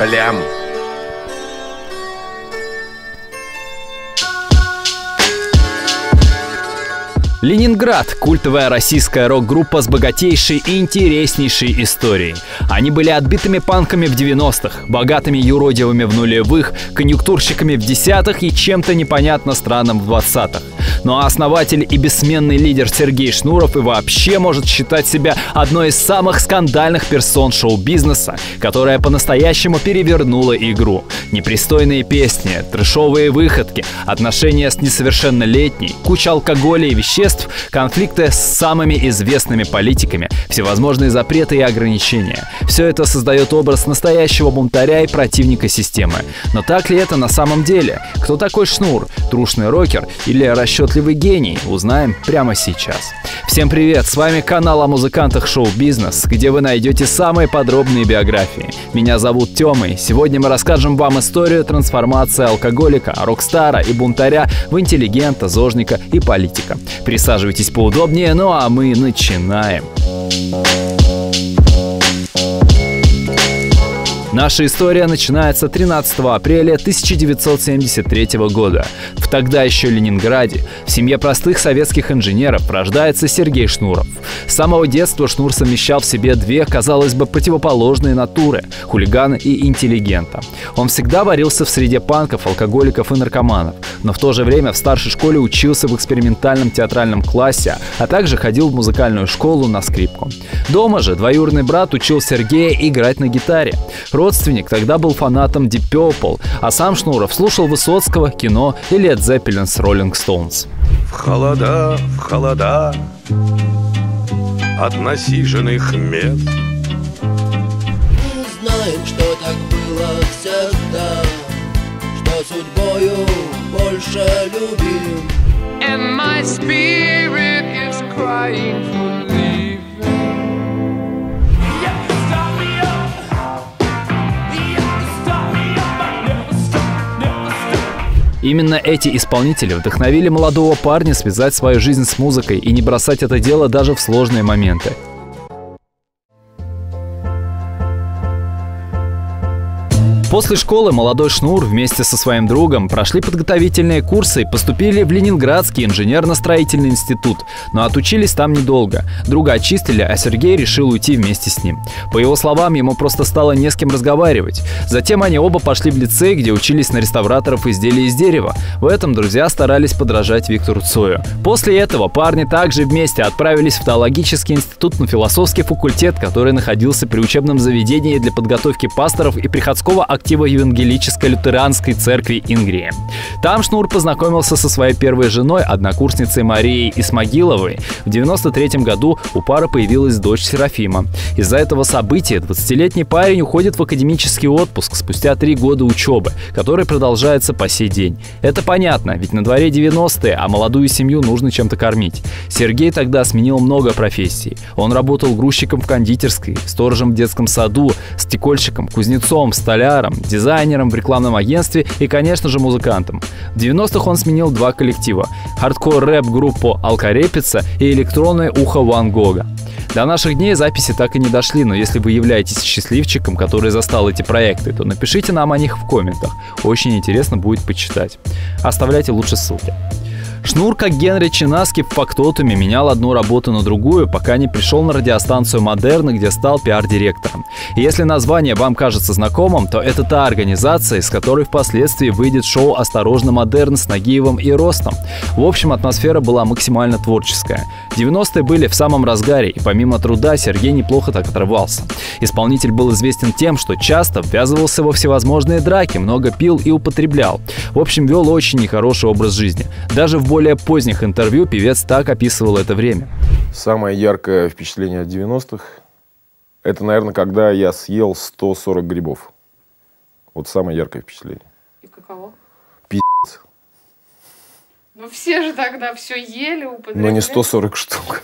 Блям. Ленинград – культовая российская рок-группа с богатейшей и интереснейшей историей. Они были отбитыми панками в 90-х, богатыми юродивыми в нулевых, конъюнктурщиками в десятых и чем-то непонятно странным в 20-х. Ну а основатель и бессменный лидер Сергей Шнуров и вообще может считать себя одной из самых скандальных персон шоу-бизнеса, которая по-настоящему перевернула игру. Непристойные песни, трэшовые выходки, отношения с несовершеннолетней, куча алкоголя и веществ конфликты с самыми известными политиками, всевозможные запреты и ограничения. Все это создает образ настоящего бунтаря и противника системы. Но так ли это на самом деле? Кто такой Шнур? Трушный рокер или расчетливый гений? Узнаем прямо сейчас. Всем привет! С вами канал о музыкантах шоу-бизнес, где вы найдете самые подробные биографии. Меня зовут Тёмой. Сегодня мы расскажем вам историю трансформации алкоголика, рокстара и бунтаря в интеллигента, зожника и политика. Присаживайтесь поудобнее, ну а мы начинаем. Наша история начинается 13 апреля 1973 года. В тогда еще Ленинграде в семье простых советских инженеров рождается Сергей Шнуров. С самого детства Шнур совмещал в себе две, казалось бы, противоположные натуры – хулигана и интеллигента. Он всегда варился в среде панков, алкоголиков и наркоманов, но в то же время в старшей школе учился в экспериментальном театральном классе, а также ходил в музыкальную школу на скрипку. Дома же двоюродный брат учил Сергея играть на гитаре родственник тогда был фанатом Deep Purple, а сам Шнуров слушал Высоцкого, кино и Led Zeppelin с Rolling Stones. В холода, в холода от насиженных мест Знаем, что так было всегда Что судьбою больше любим. And my spirit is crying for Именно эти исполнители вдохновили молодого парня связать свою жизнь с музыкой и не бросать это дело даже в сложные моменты. После школы молодой Шнур вместе со своим другом прошли подготовительные курсы и поступили в Ленинградский инженерно-строительный институт, но отучились там недолго. Друга очистили, а Сергей решил уйти вместе с ним. По его словам, ему просто стало не с кем разговаривать. Затем они оба пошли в лицей, где учились на реставраторов изделий из дерева. В этом друзья старались подражать Виктору Цою. После этого парни также вместе отправились в теологический институт на философский факультет, который находился при учебном заведении для подготовки пасторов и приходского актива Евангелической лютеранской церкви Ингрии. Там Шнур познакомился со своей первой женой, однокурсницей Марией Исмагиловой. В 93 году у пары появилась дочь Серафима. Из-за этого события 20-летний парень уходит в академический отпуск спустя три года учебы, который продолжается по сей день. Это понятно, ведь на дворе 90-е, а молодую семью нужно чем-то кормить. Сергей тогда сменил много профессий. Он работал грузчиком в кондитерской, сторожем в детском саду, стекольщиком, кузнецом, столяром, продюсером, дизайнером в рекламном агентстве и, конечно же, музыкантом. В 90-х он сменил два коллектива – хардкор-рэп-группу «Алкорепица» и электронное ухо Ван Гога. До наших дней записи так и не дошли, но если вы являетесь счастливчиком, который застал эти проекты, то напишите нам о них в комментах. Очень интересно будет почитать. Оставляйте лучше ссылки. Шнур, как Генри Чинаски в фактотуме, менял одну работу на другую, пока не пришел на радиостанцию «Модерн», где стал пиар-директором. И если название вам кажется знакомым, то это та организация, из которой впоследствии выйдет шоу «Осторожно, модерн» с Нагиевым и Ростом. В общем, атмосфера была максимально творческая. 90-е были в самом разгаре, и помимо труда Сергей неплохо так отрывался. Исполнитель был известен тем, что часто ввязывался во всевозможные драки, много пил и употреблял. В общем, вел очень нехороший образ жизни. Даже в более поздних интервью певец так описывал это время. Самое яркое впечатление от 90-х – это, наверное, когда я съел 140 грибов. Вот самое яркое впечатление. И каково? Пи***ц. Ну все же тогда все ели, употребляли. Но не 140 штук.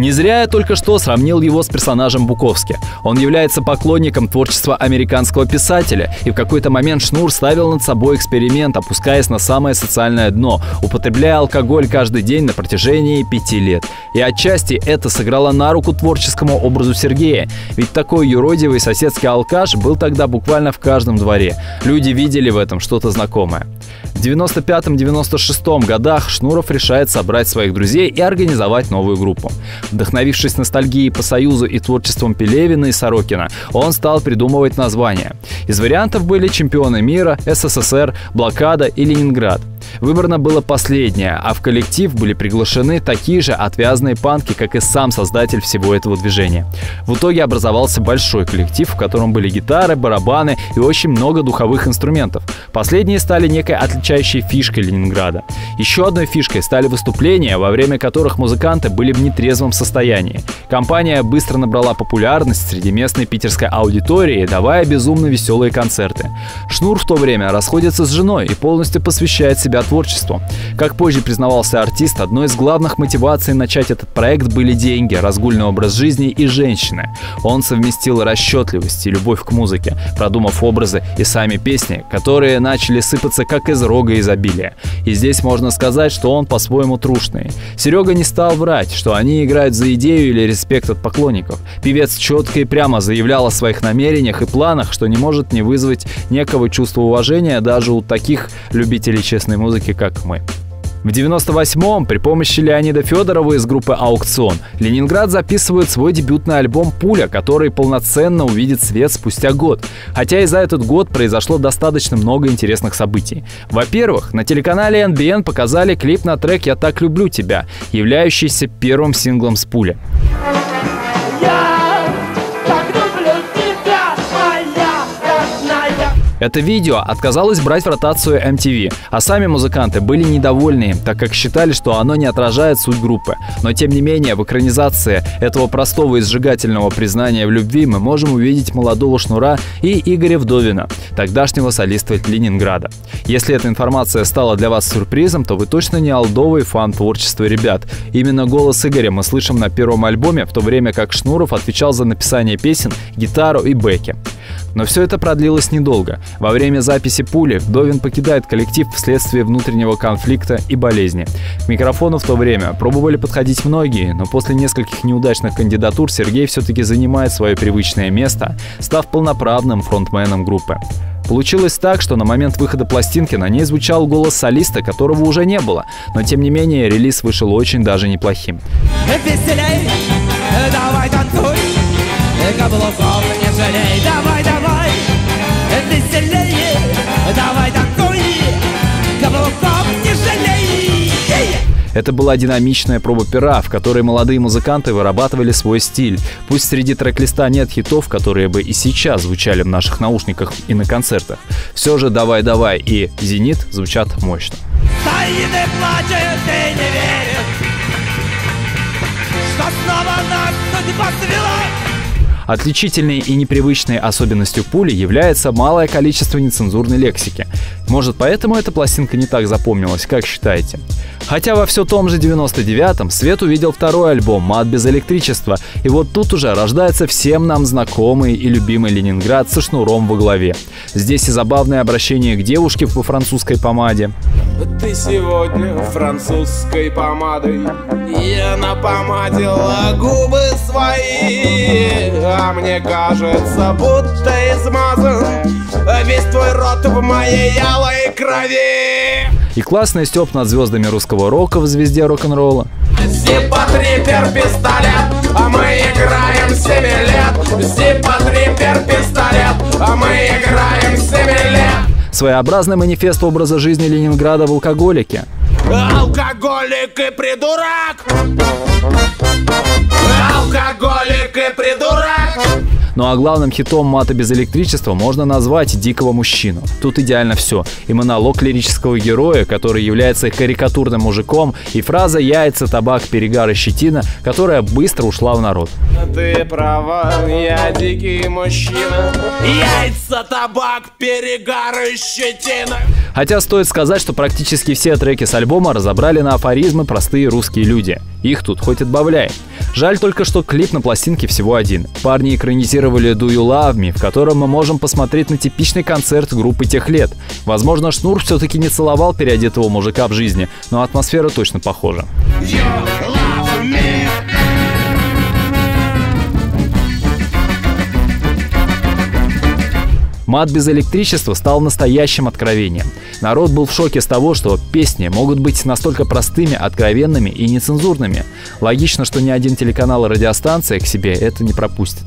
Не зря я только что сравнил его с персонажем Буковски. Он является поклонником творчества американского писателя, и в какой-то момент Шнур ставил над собой эксперимент, опускаясь на самое социальное дно, употребляя алкоголь каждый день на протяжении пяти лет. И отчасти это сыграло на руку творческому образу Сергея, ведь такой юродивый соседский алкаш был тогда буквально в каждом дворе. Люди видели в этом что-то знакомое. В 95-96 годах Шнуров решает собрать своих друзей и организовать новую группу. Вдохновившись ностальгией по Союзу и творчеством Пелевина и Сорокина, он стал придумывать названия. Из вариантов были чемпионы мира, СССР, блокада и Ленинград. Выбрано было последнее, а в коллектив были приглашены такие же отвязные панки, как и сам создатель всего этого движения. В итоге образовался большой коллектив, в котором были гитары, барабаны и очень много духовых инструментов. Последние стали некой отличающей фишкой Ленинграда. Еще одной фишкой стали выступления, во время которых музыканты были в нетрезвом состоянии. Компания быстро набрала популярность среди местной питерской аудитории, давая безумно веселые концерты. Шнур в то время расходится с женой и полностью посвящает себя творчеству. Как позже признавался артист, одной из главных мотиваций начать этот проект были деньги, разгульный образ жизни и женщины. Он совместил расчетливость и любовь к музыке, продумав образы и сами песни, которые начали сыпаться как из рога изобилия. И здесь можно сказать, что он по-своему трушный. Серега не стал врать, что они играют за идею или респект от поклонников. Певец четко и прямо заявлял о своих намерениях и планах, что не может не вызвать некого чувства уважения даже у таких любителей честной музыки, как мы. В 98-м при помощи Леонида Федорова из группы «Аукцион» Ленинград записывает свой дебютный альбом «Пуля», который полноценно увидит свет спустя год. Хотя и за этот год произошло достаточно много интересных событий. Во-первых, на телеканале NBN показали клип на трек «Я так люблю тебя», являющийся первым синглом с «Пуля». Это видео отказалось брать в ротацию MTV, а сами музыканты были недовольны, так как считали, что оно не отражает суть группы. Но тем не менее, в экранизации этого простого и сжигательного признания в любви мы можем увидеть молодого Шнура и Игоря Вдовина, тогдашнего солиста Ленинграда. Если эта информация стала для вас сюрпризом, то вы точно не алдовый фан творчества ребят. Именно голос Игоря мы слышим на первом альбоме, в то время как Шнуров отвечал за написание песен, гитару и бэки. Но все это продлилось недолго. Во время записи «Пули» Вдовин покидает коллектив вследствие внутреннего конфликта и болезни. К микрофону в то время пробовали подходить многие, но после нескольких неудачных кандидатур Сергей все-таки занимает свое привычное место, став полноправным фронтменом группы. Получилось так, что на момент выхода пластинки на ней звучал голос солиста, которого уже не было, но тем не менее релиз вышел очень даже неплохим. Веселей, давай танцуй, каблуков не жалей, давай, давай, веселее, давай танцуй, каблуков не жалей. Это была динамичная проба пера, в которой молодые музыканты вырабатывали свой стиль. Пусть среди трек-листа нет хитов, которые бы и сейчас звучали в наших наушниках и на концертах. Все же «Давай-давай» и «Зенит» звучат мощно. Стоит и плачет, ты не веришь, что снова нас судьба свела. Отличительной и непривычной особенностью пули является малое количество нецензурной лексики. Может, поэтому эта пластинка не так запомнилась, как считаете? Хотя во все том же 99-м Свет увидел второй альбом «Мат без электричества», и вот тут уже рождается всем нам знакомый и любимый Ленинград со шнуром во главе. Здесь и забавное обращение к девушке по французской помаде. Ты сегодня французской помадой Я напомадила губы свои А мне кажется, будто измазан Весь твой рот в моей алой крови. И классный степ над звездами русского рока в звезде рок-н-ролла. Зиппотрипер пистолет, а мы играем 7 лет Зиппотрипер пистолет, а мы играем 7 лет Своеобразный манифест образа жизни Ленинграда в алкоголике. Алкоголик и придурак Алкоголик и придурак Ну а главным хитом мата без электричества можно назвать «Дикого мужчину». Тут идеально все. И монолог лирического героя, который является карикатурным мужиком, и фраза «яйца, табак, перегар и щетина», которая быстро ушла в народ. Ты права, я дикий мужчина Яйца, табак, перегар и щетина Хотя стоит сказать, что практически все треки с альбома разобрали на афоризмы простые русские люди. Их тут хоть отбавляй. Жаль только, что клип на пластинке всего один. Парни экранизировали «Do You Love Me», в котором мы можем посмотреть на типичный концерт группы тех лет. Возможно, Шнур все-таки не целовал переодетого мужика в жизни, но атмосфера точно похожа. Мат без электричества стал настоящим откровением. Народ был в шоке с того, что песни могут быть настолько простыми, откровенными и нецензурными. Логично, что ни один телеканал и радиостанция к себе это не пропустит.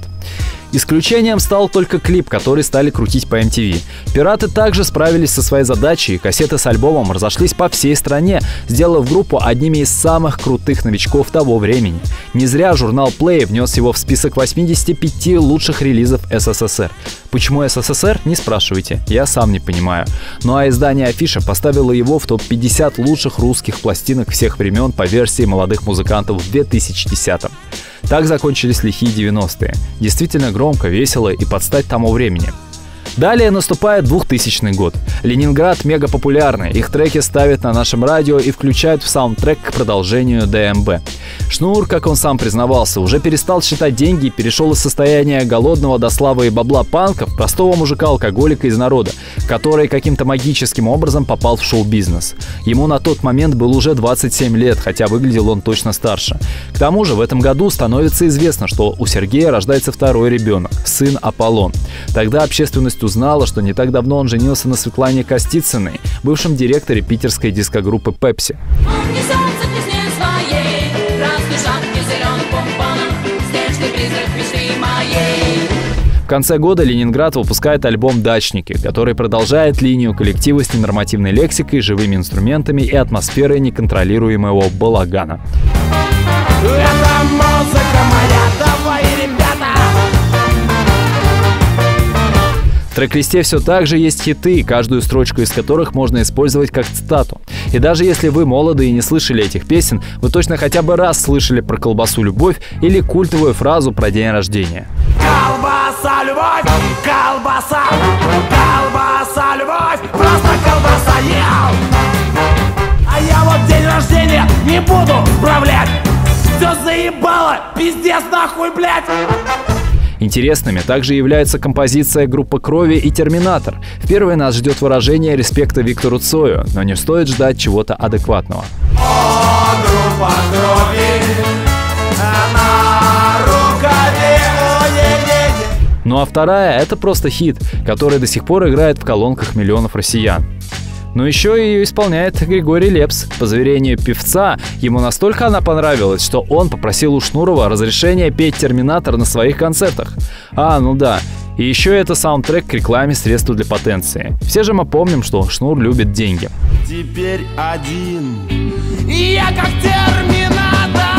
Исключением стал только клип, который стали крутить по MTV. Пираты также справились со своей задачей, кассеты с альбомом разошлись по всей стране, сделав группу одними из самых крутых новичков того времени. Не зря журнал Play внес его в список 85 лучших релизов СССР. Почему СССР, не спрашивайте, я сам не понимаю. Ну а издание Афиша поставило его в топ-50 лучших русских пластинок всех времен по версии молодых музыкантов в 2010 -м. Так закончились лихие 90-е. Действительно громко, весело и под стать тому времени. Далее наступает 2000 год. Ленинград мега популярны, их треки ставят на нашем радио и включают в саундтрек к продолжению ДМБ. Шнур, как он сам признавался, уже перестал считать деньги и перешел из состояния голодного до славы и бабла панков простого мужика-алкоголика из народа, который каким-то магическим образом попал в шоу-бизнес. Ему на тот момент был уже 27 лет, хотя выглядел он точно старше. К тому же в этом году становится известно, что у Сергея рождается второй ребенок, сын Аполлон. Тогда общественность узнала, что не так давно он женился на Светлане Костицыной, бывшем директоре питерской дискогруппы «Пепси». В конце года Ленинград выпускает альбом «Дачники», который продолжает линию коллектива с ненормативной лексикой, живыми инструментами и атмосферой неконтролируемого балагана. Это музыка моя, В трек-листе все так же есть хиты, каждую строчку из которых можно использовать как цитату. И даже если вы молоды и не слышали этих песен, вы точно хотя бы раз слышали про колбасу «Любовь» или культовую фразу про день рождения. Колбаса, любовь, колбаса, колбаса, любовь, просто колбаса ел. А я вот день рождения не буду справлять. Все заебало, пиздец нахуй, блядь. Интересными также является композиция группы «Крови» и «Терминатор». В первой нас ждет выражение респекта Виктору Цою, но не стоит ждать чего-то адекватного. Ну а вторая — это просто хит, который до сих пор играет в колонках миллионов россиян. Но еще ее исполняет Григорий Лепс. По заверению певца, ему настолько она понравилась, что он попросил у Шнурова разрешения петь «Терминатор» на своих концертах. А, ну да. И еще это саундтрек к рекламе средств для потенции. Все же мы помним, что Шнур любит деньги. Теперь один. Я как терминатор.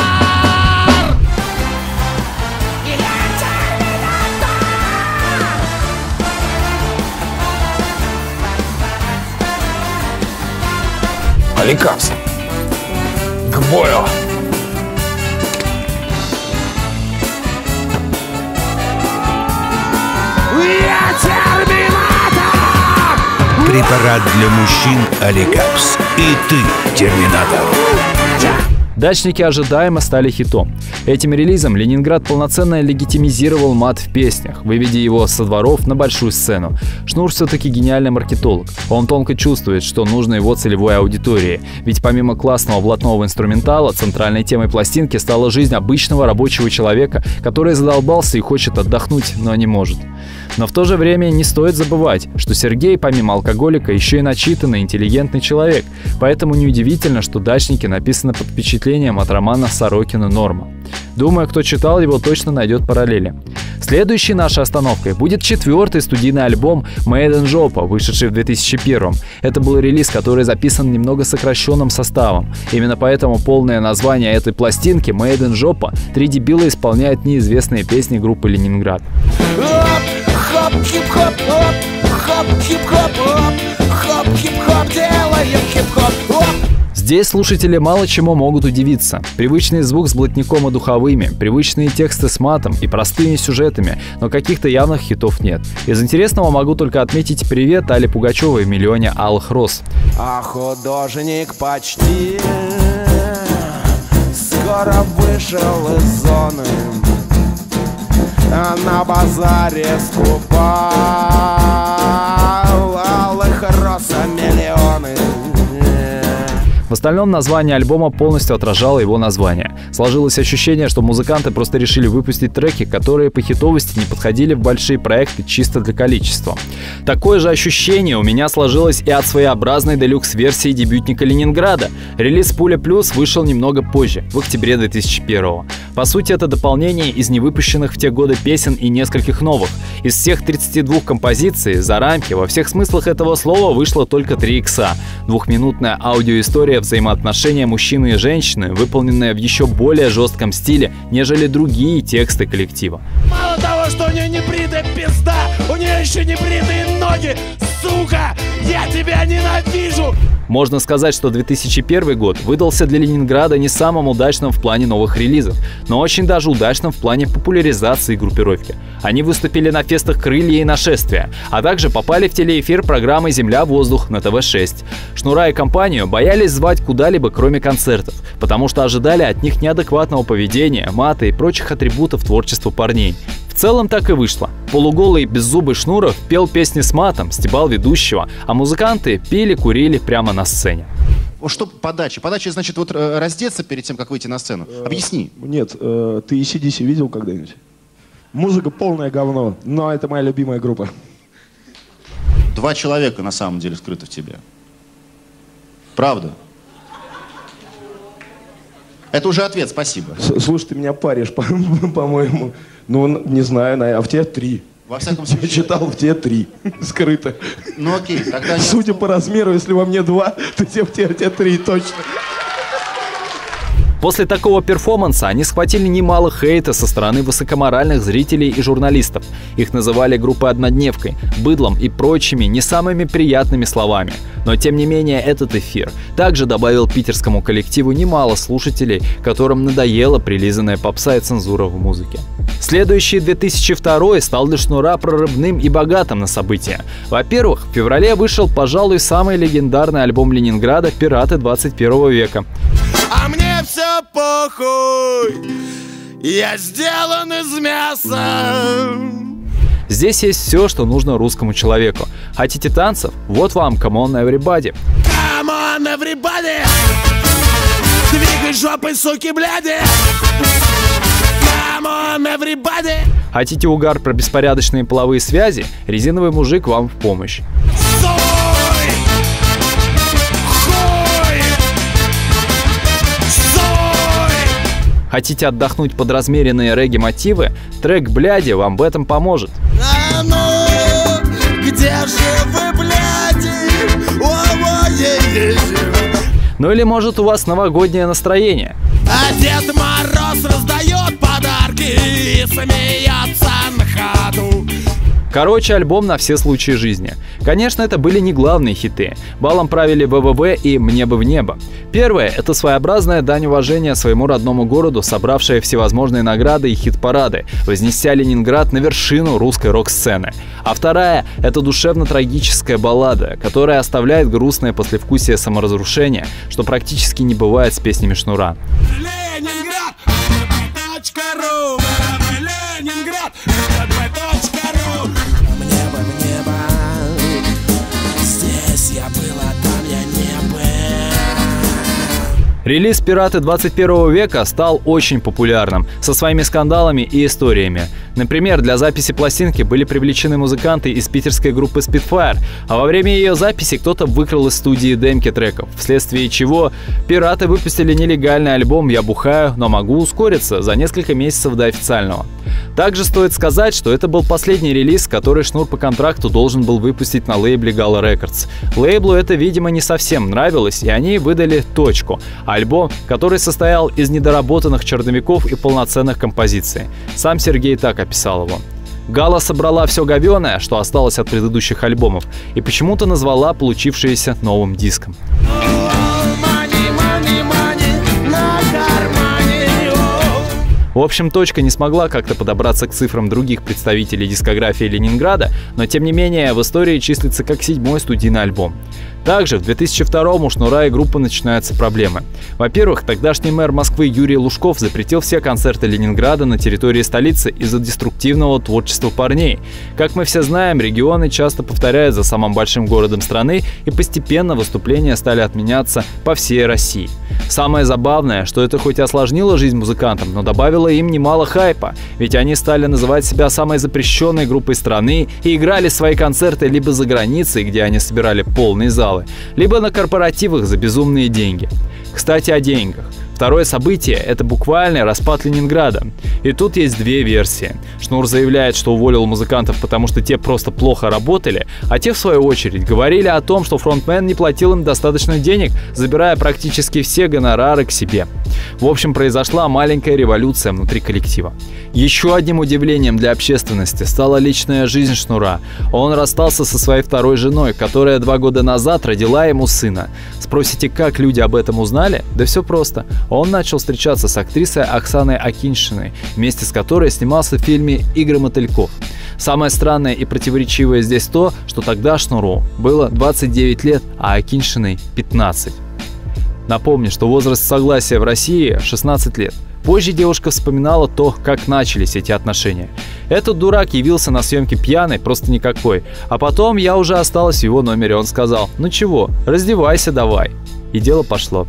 Аликапс. К бою! Препарат для мужчин Аликапс. И ты, терминатор. Дачники ожидаемо стали хитом. Этим релизом Ленинград полноценно легитимизировал мат в песнях, выведя его со дворов на большую сцену. Шнур все-таки гениальный маркетолог. Он тонко чувствует, что нужно его целевой аудитории. Ведь помимо классного блатного инструментала, центральной темой пластинки стала жизнь обычного рабочего человека, который задолбался и хочет отдохнуть, но не может. Но в то же время не стоит забывать, что Сергей, помимо алкоголика, еще и начитанный, интеллигентный человек. Поэтому неудивительно, что «Дачники» написаны под впечатлением от романа Сорокина «Норма». Думаю, кто читал его, точно найдет параллели. Следующей нашей остановкой будет четвертый студийный альбом Made in Жопа, вышедший в 2001 Это был релиз, который записан немного сокращенным составом. Именно поэтому полное название этой пластинки Made in Жопа три дебила исполняют неизвестные песни группы Ленинград. Хоп, хип-хоп, оп, хоп, хип-хоп, оп, хоп, хип-хоп, делаем хип-хоп, оп. Здесь слушатели мало чему могут удивиться. Привычный звук с блатником и духовыми, привычные тексты с матом и простыми сюжетами, но каких-то явных хитов нет. Из интересного могу только отметить привет Али Пугачевой миллионе алых роз. А художник почти скоро вышел из зоны а На базаре скупал алых роз миллионы В остальном название альбома полностью отражало его название. Сложилось ощущение, что музыканты просто решили выпустить треки, которые по хитовости не подходили в большие проекты чисто для количества. Такое же ощущение у меня сложилось и от своеобразной делюкс-версии дебютника Ленинграда. Релиз «Пуля плюс» вышел немного позже, в октябре 2001 По сути, это дополнение из невыпущенных в те годы песен и нескольких новых. Из всех 32 композиций за рамки во всех смыслах этого слова вышло только 3 икса. Двухминутная аудиоистория взаимоотношения мужчины и женщины, выполненная в еще более жестком стиле, нежели другие тексты коллектива. Мало того, что у нее не бритая пизда, у нее еще не бритые ноги, сука! Я тебя ненавижу! Можно сказать, что 2001 год выдался для Ленинграда не самым удачным в плане новых релизов, но очень даже удачным в плане популяризации группировки. Они выступили на фестах «Крылья» и «Нашествия», а также попали в телеэфир программы «Земля-воздух» на ТВ-6. Шнура и компанию боялись звать куда-либо, кроме концертов, потому что ожидали от них неадекватного поведения, мата и прочих атрибутов творчества парней. В целом так и вышло. Полуголый беззубый Шнуров пел песни с матом, стебал ведущего, а музыканты пили, курили прямо на сцене. Что подача? Подача значит вот э, раздеться перед тем, как выйти на сцену. Объясни. Нет, э, ты ECDC видел когда-нибудь? Музыка полное говно, но это моя любимая группа. Два человека на самом деле скрыты в тебе. Правда? Это уже ответ, спасибо. С- Слушай, ты меня паришь, по- по-моему. Ну, не знаю, на- а в тебе три. Во всяком Я случае. читал, в тебе три. Скрыто. Ну окей, тогда... Судя по размеру, если во мне два, то тебе, в тебе, в тебе три точно. После такого перформанса они схватили немало хейта со стороны высокоморальных зрителей и журналистов. Их называли группой однодневкой, быдлом и прочими не самыми приятными словами. Но тем не менее этот эфир также добавил питерскому коллективу немало слушателей, которым надоела прилизанная попса и цензура в музыке. Следующий 2002 стал для Шнура прорывным и богатым на события. Во-первых, в феврале вышел, пожалуй, самый легендарный альбом Ленинграда «Пираты 21 века». А мне все похуй! Я сделан из мяса! Здесь есть все, что нужно русскому человеку. Хотите танцев? Вот вам Come on Everybody. Come on, everybody! Двигай жопой, суки, бляди! Come on, everybody! Хотите угар про беспорядочные половые связи? Резиновый мужик вам в помощь. Хотите отдохнуть под размеренные регги-мотивы? Трек «Бляди» вам в этом поможет. А ну, где же вы, бляди? О, е Ну или может у вас новогоднее настроение? А Дед Мороз раздает подарки и смеется на ходу. Короче, альбом на все случаи жизни. Конечно, это были не главные хиты. Балом правили ВВВ и «Мне бы в небо». Первое — это своеобразная дань уважения своему родному городу, собравшая всевозможные награды и хит-парады, вознеся Ленинград на вершину русской рок-сцены. А вторая — это душевно-трагическая баллада, которая оставляет грустное послевкусие саморазрушения, что практически не бывает с песнями Шнура. Ленинград, Релиз «Пираты 21 века» стал очень популярным, со своими скандалами и историями. Например, для записи пластинки были привлечены музыканты из питерской группы Spitfire, а во время ее записи кто-то выкрал из студии демки треков, вследствие чего «Пираты» выпустили нелегальный альбом «Я бухаю, но могу ускориться» за несколько месяцев до официального. Также стоит сказать, что это был последний релиз, который Шнур по контракту должен был выпустить на лейбле Gala Records. Лейблу это, видимо, не совсем нравилось, и они выдали «Точку» — Альбо, который состоял из недоработанных черновиков и полноценных композиций. Сам Сергей так описал его. Гала собрала все говеное, что осталось от предыдущих альбомов, и почему-то назвала получившееся новым диском. В общем, точка не смогла как-то подобраться к цифрам других представителей дискографии Ленинграда, но тем не менее в истории числится как седьмой студийный альбом. Также в 2002 у Шнура и группы начинаются проблемы. Во-первых, тогдашний мэр Москвы Юрий Лужков запретил все концерты Ленинграда на территории столицы из-за деструктивного творчества парней. Как мы все знаем, регионы часто повторяют за самым большим городом страны, и постепенно выступления стали отменяться по всей России. Самое забавное, что это хоть и осложнило жизнь музыкантам, но добавило им немало хайпа, ведь они стали называть себя самой запрещенной группой страны и играли свои концерты либо за границей, где они собирали полный зал, либо на корпоративах за безумные деньги. Кстати, о деньгах. Второе событие – это буквальный распад Ленинграда. И тут есть две версии. Шнур заявляет, что уволил музыкантов, потому что те просто плохо работали, а те, в свою очередь, говорили о том, что фронтмен не платил им достаточно денег, забирая практически все гонорары к себе. В общем, произошла маленькая революция внутри коллектива. Еще одним удивлением для общественности стала личная жизнь Шнура. Он расстался со своей второй женой, которая два года назад родила ему сына. Спросите, как люди об этом узнали? Да все просто. Он начал встречаться с актрисой Оксаной Акиншиной, вместе с которой снимался в фильме «Игры мотыльков». Самое странное и противоречивое здесь то, что тогда Шнуру было 29 лет, а Акиншиной 15. Напомню, что возраст согласия в России 16 лет. Позже девушка вспоминала то, как начались эти отношения. Этот дурак явился на съемке пьяный, просто никакой. А потом я уже осталась в его номере. Он сказал, ну чего, раздевайся давай. И дело пошло.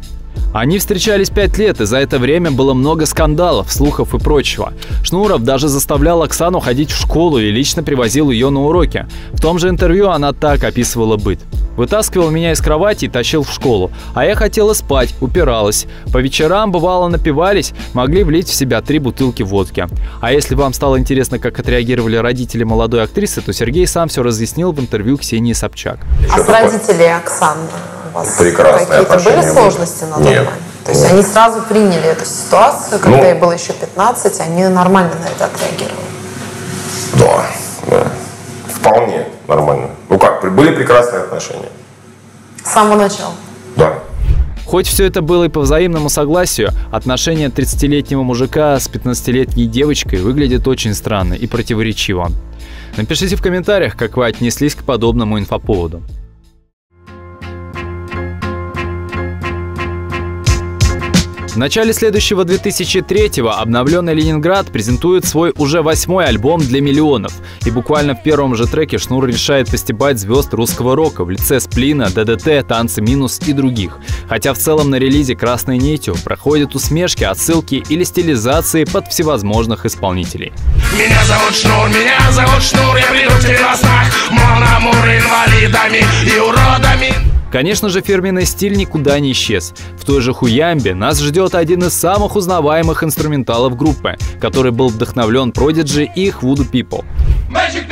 Они встречались пять лет, и за это время было много скандалов, слухов и прочего. Шнуров даже заставлял Оксану ходить в школу и лично привозил ее на уроки. В том же интервью она так описывала быт. Вытаскивал меня из кровати и тащил в школу. А я хотела спать, упиралась. По вечерам, бывало, напивались, могли влить в себя три бутылки водки. А если вам стало интересно, как отреагировали родители молодой актрисы, то Сергей сам все разъяснил в интервью Ксении Собчак. А с родителей Оксаны вас Прекрасные какие-то были отношения сложности на тот Нет. момент? То есть они сразу приняли эту ситуацию, когда Ну. ей было еще 15, они нормально на это отреагировали. Да, да. Вполне нормально. Ну как, были прекрасные отношения. С самого начала. Да. Хоть все это было и по взаимному согласию, отношение 30-летнего мужика с 15-летней девочкой выглядит очень странно и противоречиво. Напишите в комментариях, как вы отнеслись к подобному инфоповоду. В начале следующего 2003-го обновленный Ленинград презентует свой уже восьмой альбом для миллионов. И буквально в первом же треке Шнур решает постебать звезд русского рока в лице Сплина, ДДТ, Танцы Минус и других. Хотя в целом на релизе красной нитью проходят усмешки, отсылки или стилизации под всевозможных исполнителей. Меня зовут Шнур, меня зовут Шнур, я приду к тебе во снах инвалидами и уродами Конечно же, фирменный стиль никуда не исчез. В той же Хуямбе нас ждет один из самых узнаваемых инструменталов группы, который был вдохновлен Prodigy и их Voodoo People. Magic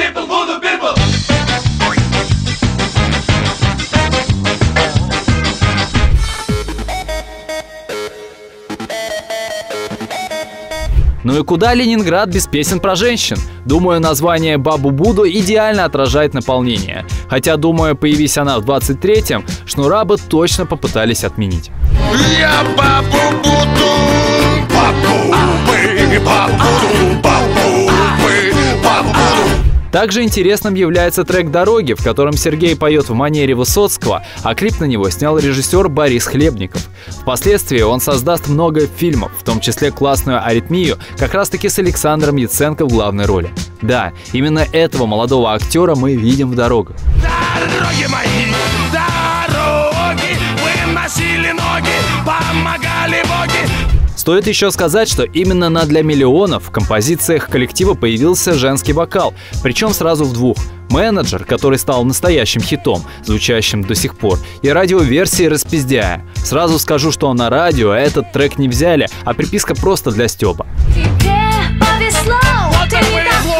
Ну и куда Ленинград без песен про женщин? Думаю, название Бабу Буду идеально отражает наполнение. Хотя, думаю, появись она в 23-м, Шнура бы точно попытались отменить. Я бабу буду, бабу бабу бабу мы, бабу буду Также интересным является трек «Дороги», в котором Сергей поет в манере Высоцкого, а клип на него снял режиссер Борис Хлебников. Впоследствии он создаст много фильмов, в том числе классную «Аритмию», как раз-таки с Александром Яценко в главной роли. Да, именно этого молодого актера мы видим в «Дорогах». Дороги мои, Стоит еще сказать, что именно на «Для миллионов» в композициях коллектива появился женский вокал, причем сразу в двух. Менеджер, который стал настоящим хитом, звучащим до сих пор, и радиоверсии «Распиздяя». Сразу скажу, что на радио этот трек не взяли, а приписка просто для Стеба. Тебе повезло, ты не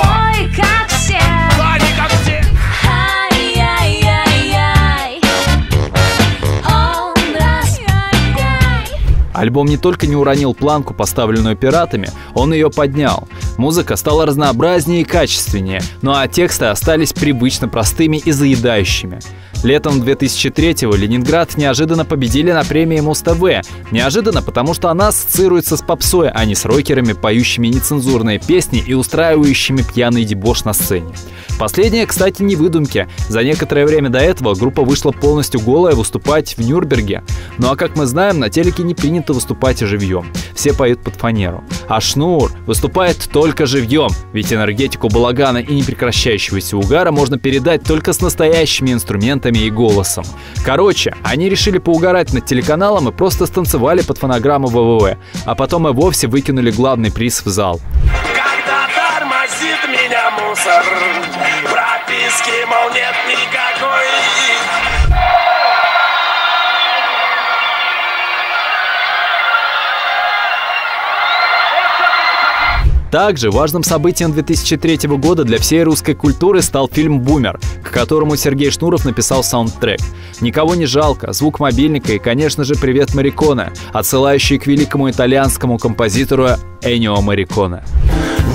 Альбом не только не уронил планку, поставленную пиратами, он ее поднял. Музыка стала разнообразнее и качественнее, ну а тексты остались привычно простыми и заедающими. Летом 2003-го Ленинград неожиданно победили на премии Муз-ТВ. Неожиданно, потому что она ассоциируется с попсой, а не с рокерами, поющими нецензурные песни и устраивающими пьяный дебош на сцене. Последнее, кстати, не выдумки. За некоторое время до этого группа вышла полностью голая выступать в Нюрнберге. Ну а как мы знаем, на телеке не принято выступать живьем. Все поют под фанеру. А Шнур выступает только живьем, ведь энергетику балагана и непрекращающегося угара можно передать только с настоящими инструментами и голосом. Короче, они решили поугарать над телеканалом и просто станцевали под фонограмму ВВВ, а потом и вовсе выкинули главный приз в зал. Когда тормозит меня мусор Прописки, мол, нет никакой Также важным событием 2003 года для всей русской культуры стал фильм «Бумер», к которому Сергей Шнуров написал саундтрек. «Никого не жалко», звук мобильника и, конечно же, «Привет, Мариконе», отсылающий к великому итальянскому композитору Энио Мариконе.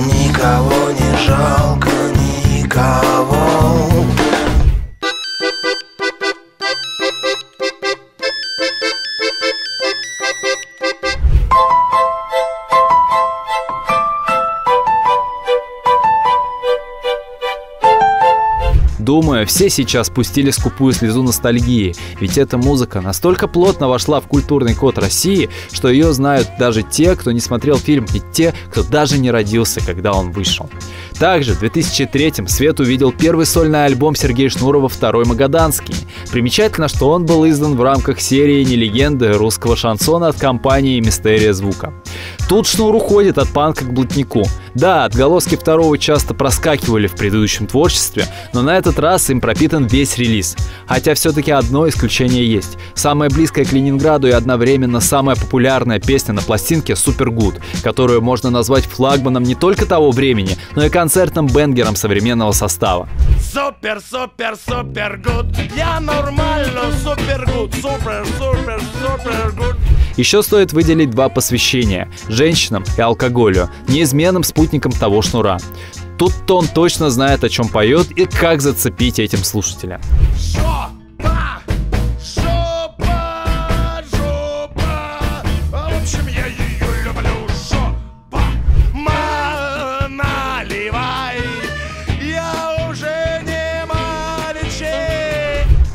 Никого не жалко, никого Думаю, все сейчас пустили скупую слезу ностальгии, ведь эта музыка настолько плотно вошла в культурный код России, что ее знают даже те, кто не смотрел фильм, и те, кто даже не родился, когда он вышел. Также в 2003-м Свет увидел первый сольный альбом Сергея Шнурова «Второй Магаданский». Примечательно, что он был издан в рамках серии «Не легенды» русского шансона от компании «Мистерия звука». Тут Шнур уходит от панка к блатнику. Да, отголоски второго часто проскакивали в предыдущем творчестве, но на этот раз им пропитан весь релиз. Хотя все-таки одно исключение есть. Самая близкая к Ленинграду и одновременно самая популярная песня на пластинке «Super Good», которую можно назвать флагманом не только того времени, но и концертным banger ом современного состава. Super, super, super good. Я нормально, super good. Super, super, super good. Еще стоит выделить два посвящения – женщинам и алкоголю, неизменным спутникам того шнура. Тут-то он точно знает, о чем поет и как зацепить этим слушателя. Жопа!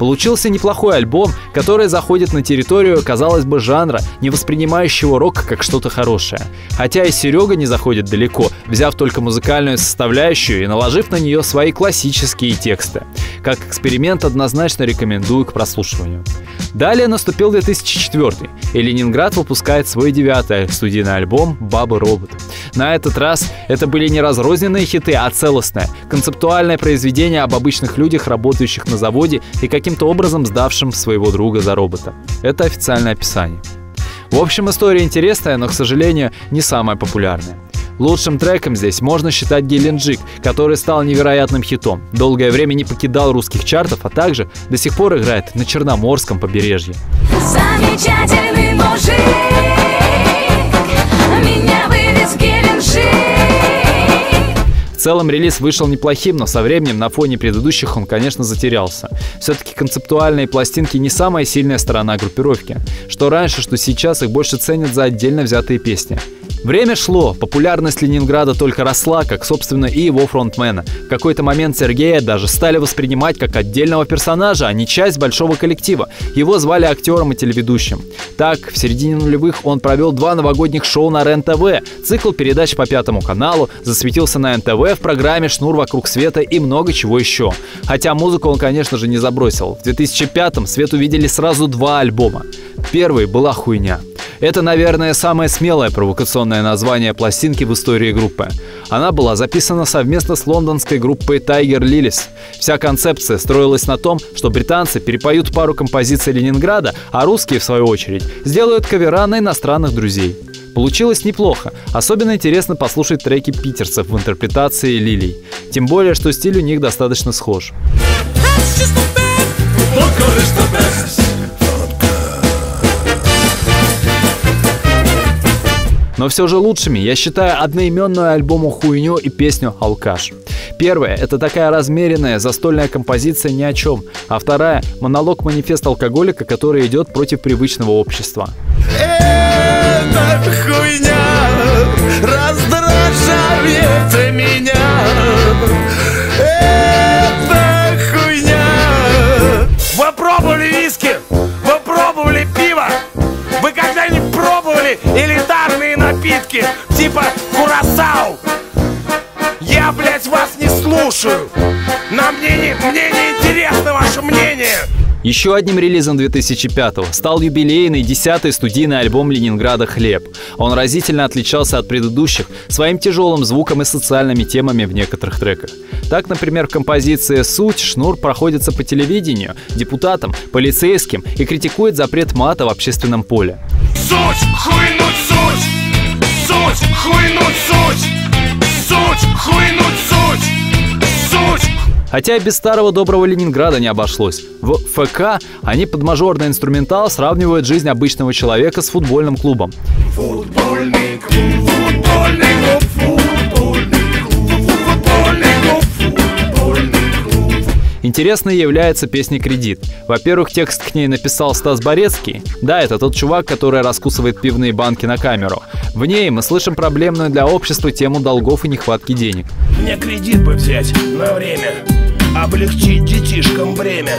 Получился неплохой альбом, который заходит на территорию, казалось бы, жанра, не воспринимающего рок как что-то хорошее. Хотя и Серега не заходит далеко, взяв только музыкальную составляющую и наложив на нее свои классические тексты. Как эксперимент однозначно рекомендую к прослушиванию. Далее наступил 2004 и Ленинград выпускает свой девятый студийный альбом «Баба робот». На этот раз это были не разрозненные хиты, а целостное, концептуальное произведение об обычных людях, работающих на заводе и каким-то образом сдавшим своего друга за робота. Это официальное описание. В общем, история интересная, но, к сожалению, не самая популярная. Лучшим треком здесь можно считать Геленджик, который стал невероятным хитом. Долгое время не покидал русских чартов, а также до сих пор играет на Черноморском побережье. Замечательный мужик Меня вывез Геленджик целом релиз вышел неплохим, но со временем на фоне предыдущих он, конечно, затерялся. Все-таки концептуальные пластинки не самая сильная сторона группировки. Что раньше, что сейчас их больше ценят за отдельно взятые песни. Время шло, популярность Ленинграда только росла, как, собственно, и его фронтмена. В какой-то момент Сергея даже стали воспринимать как отдельного персонажа, а не часть большого коллектива. Его звали актером и телеведущим. Так, в середине нулевых он провел два новогодних шоу на РЕН-ТВ, цикл передач по Пятому каналу, засветился на НТВ в программе «Шнур вокруг света» и много чего еще. Хотя музыку он, конечно же, не забросил. В 2005-м свет увидели сразу два альбома. Первый была «Хуйня». Это, наверное, самое смелое провокационное название пластинки в истории группы. Она была записана совместно с лондонской группой Tiger Lilies. Вся концепция строилась на том, что британцы перепоют пару композиций Ленинграда, а русские, в свою очередь, сделают кавера на иностранных друзей. Получилось неплохо. Особенно интересно послушать треки питерцев в интерпретации Лилий. Тем более, что стиль у них достаточно схож. Но все же лучшими я считаю одноименную альбому «Хуйню» и песню «Алкаш». Первая – это такая размеренная застольная композиция ни о чем, а вторая – монолог-манифест алкоголика, который идет против привычного общества. Эта хуйня раздражает меня. Эта Еще одним релизом 2005-го стал юбилейный десятый студийный альбом Ленинграда «Хлеб». Он разительно отличался от предыдущих своим тяжелым звуком и социальными темами в некоторых треках. Так, например, в композиции «Суть» Шнур проходится по телевидению, депутатам, полицейским и критикует запрет мата в общественном поле. Суть, хуйнуть суть! Суть, хуйнуть суть! Суть, хуйнуть суть! Суть, Хотя и без старого доброго Ленинграда не обошлось. В ФК они под мажорный инструментал сравнивают жизнь обычного человека с футбольным клубом. Футбольный клуб, футбольный клуб, футбольный клуб, футбольный клуб, футбольный клуб. Интересной является песня «Кредит». Во-первых, текст к ней написал Стас Борецкий. Да, это тот чувак, который раскусывает пивные банки на камеру. В ней мы слышим проблемную для общества тему долгов и нехватки денег. Мне кредит бы взять на время, облегчить детишкам бремя.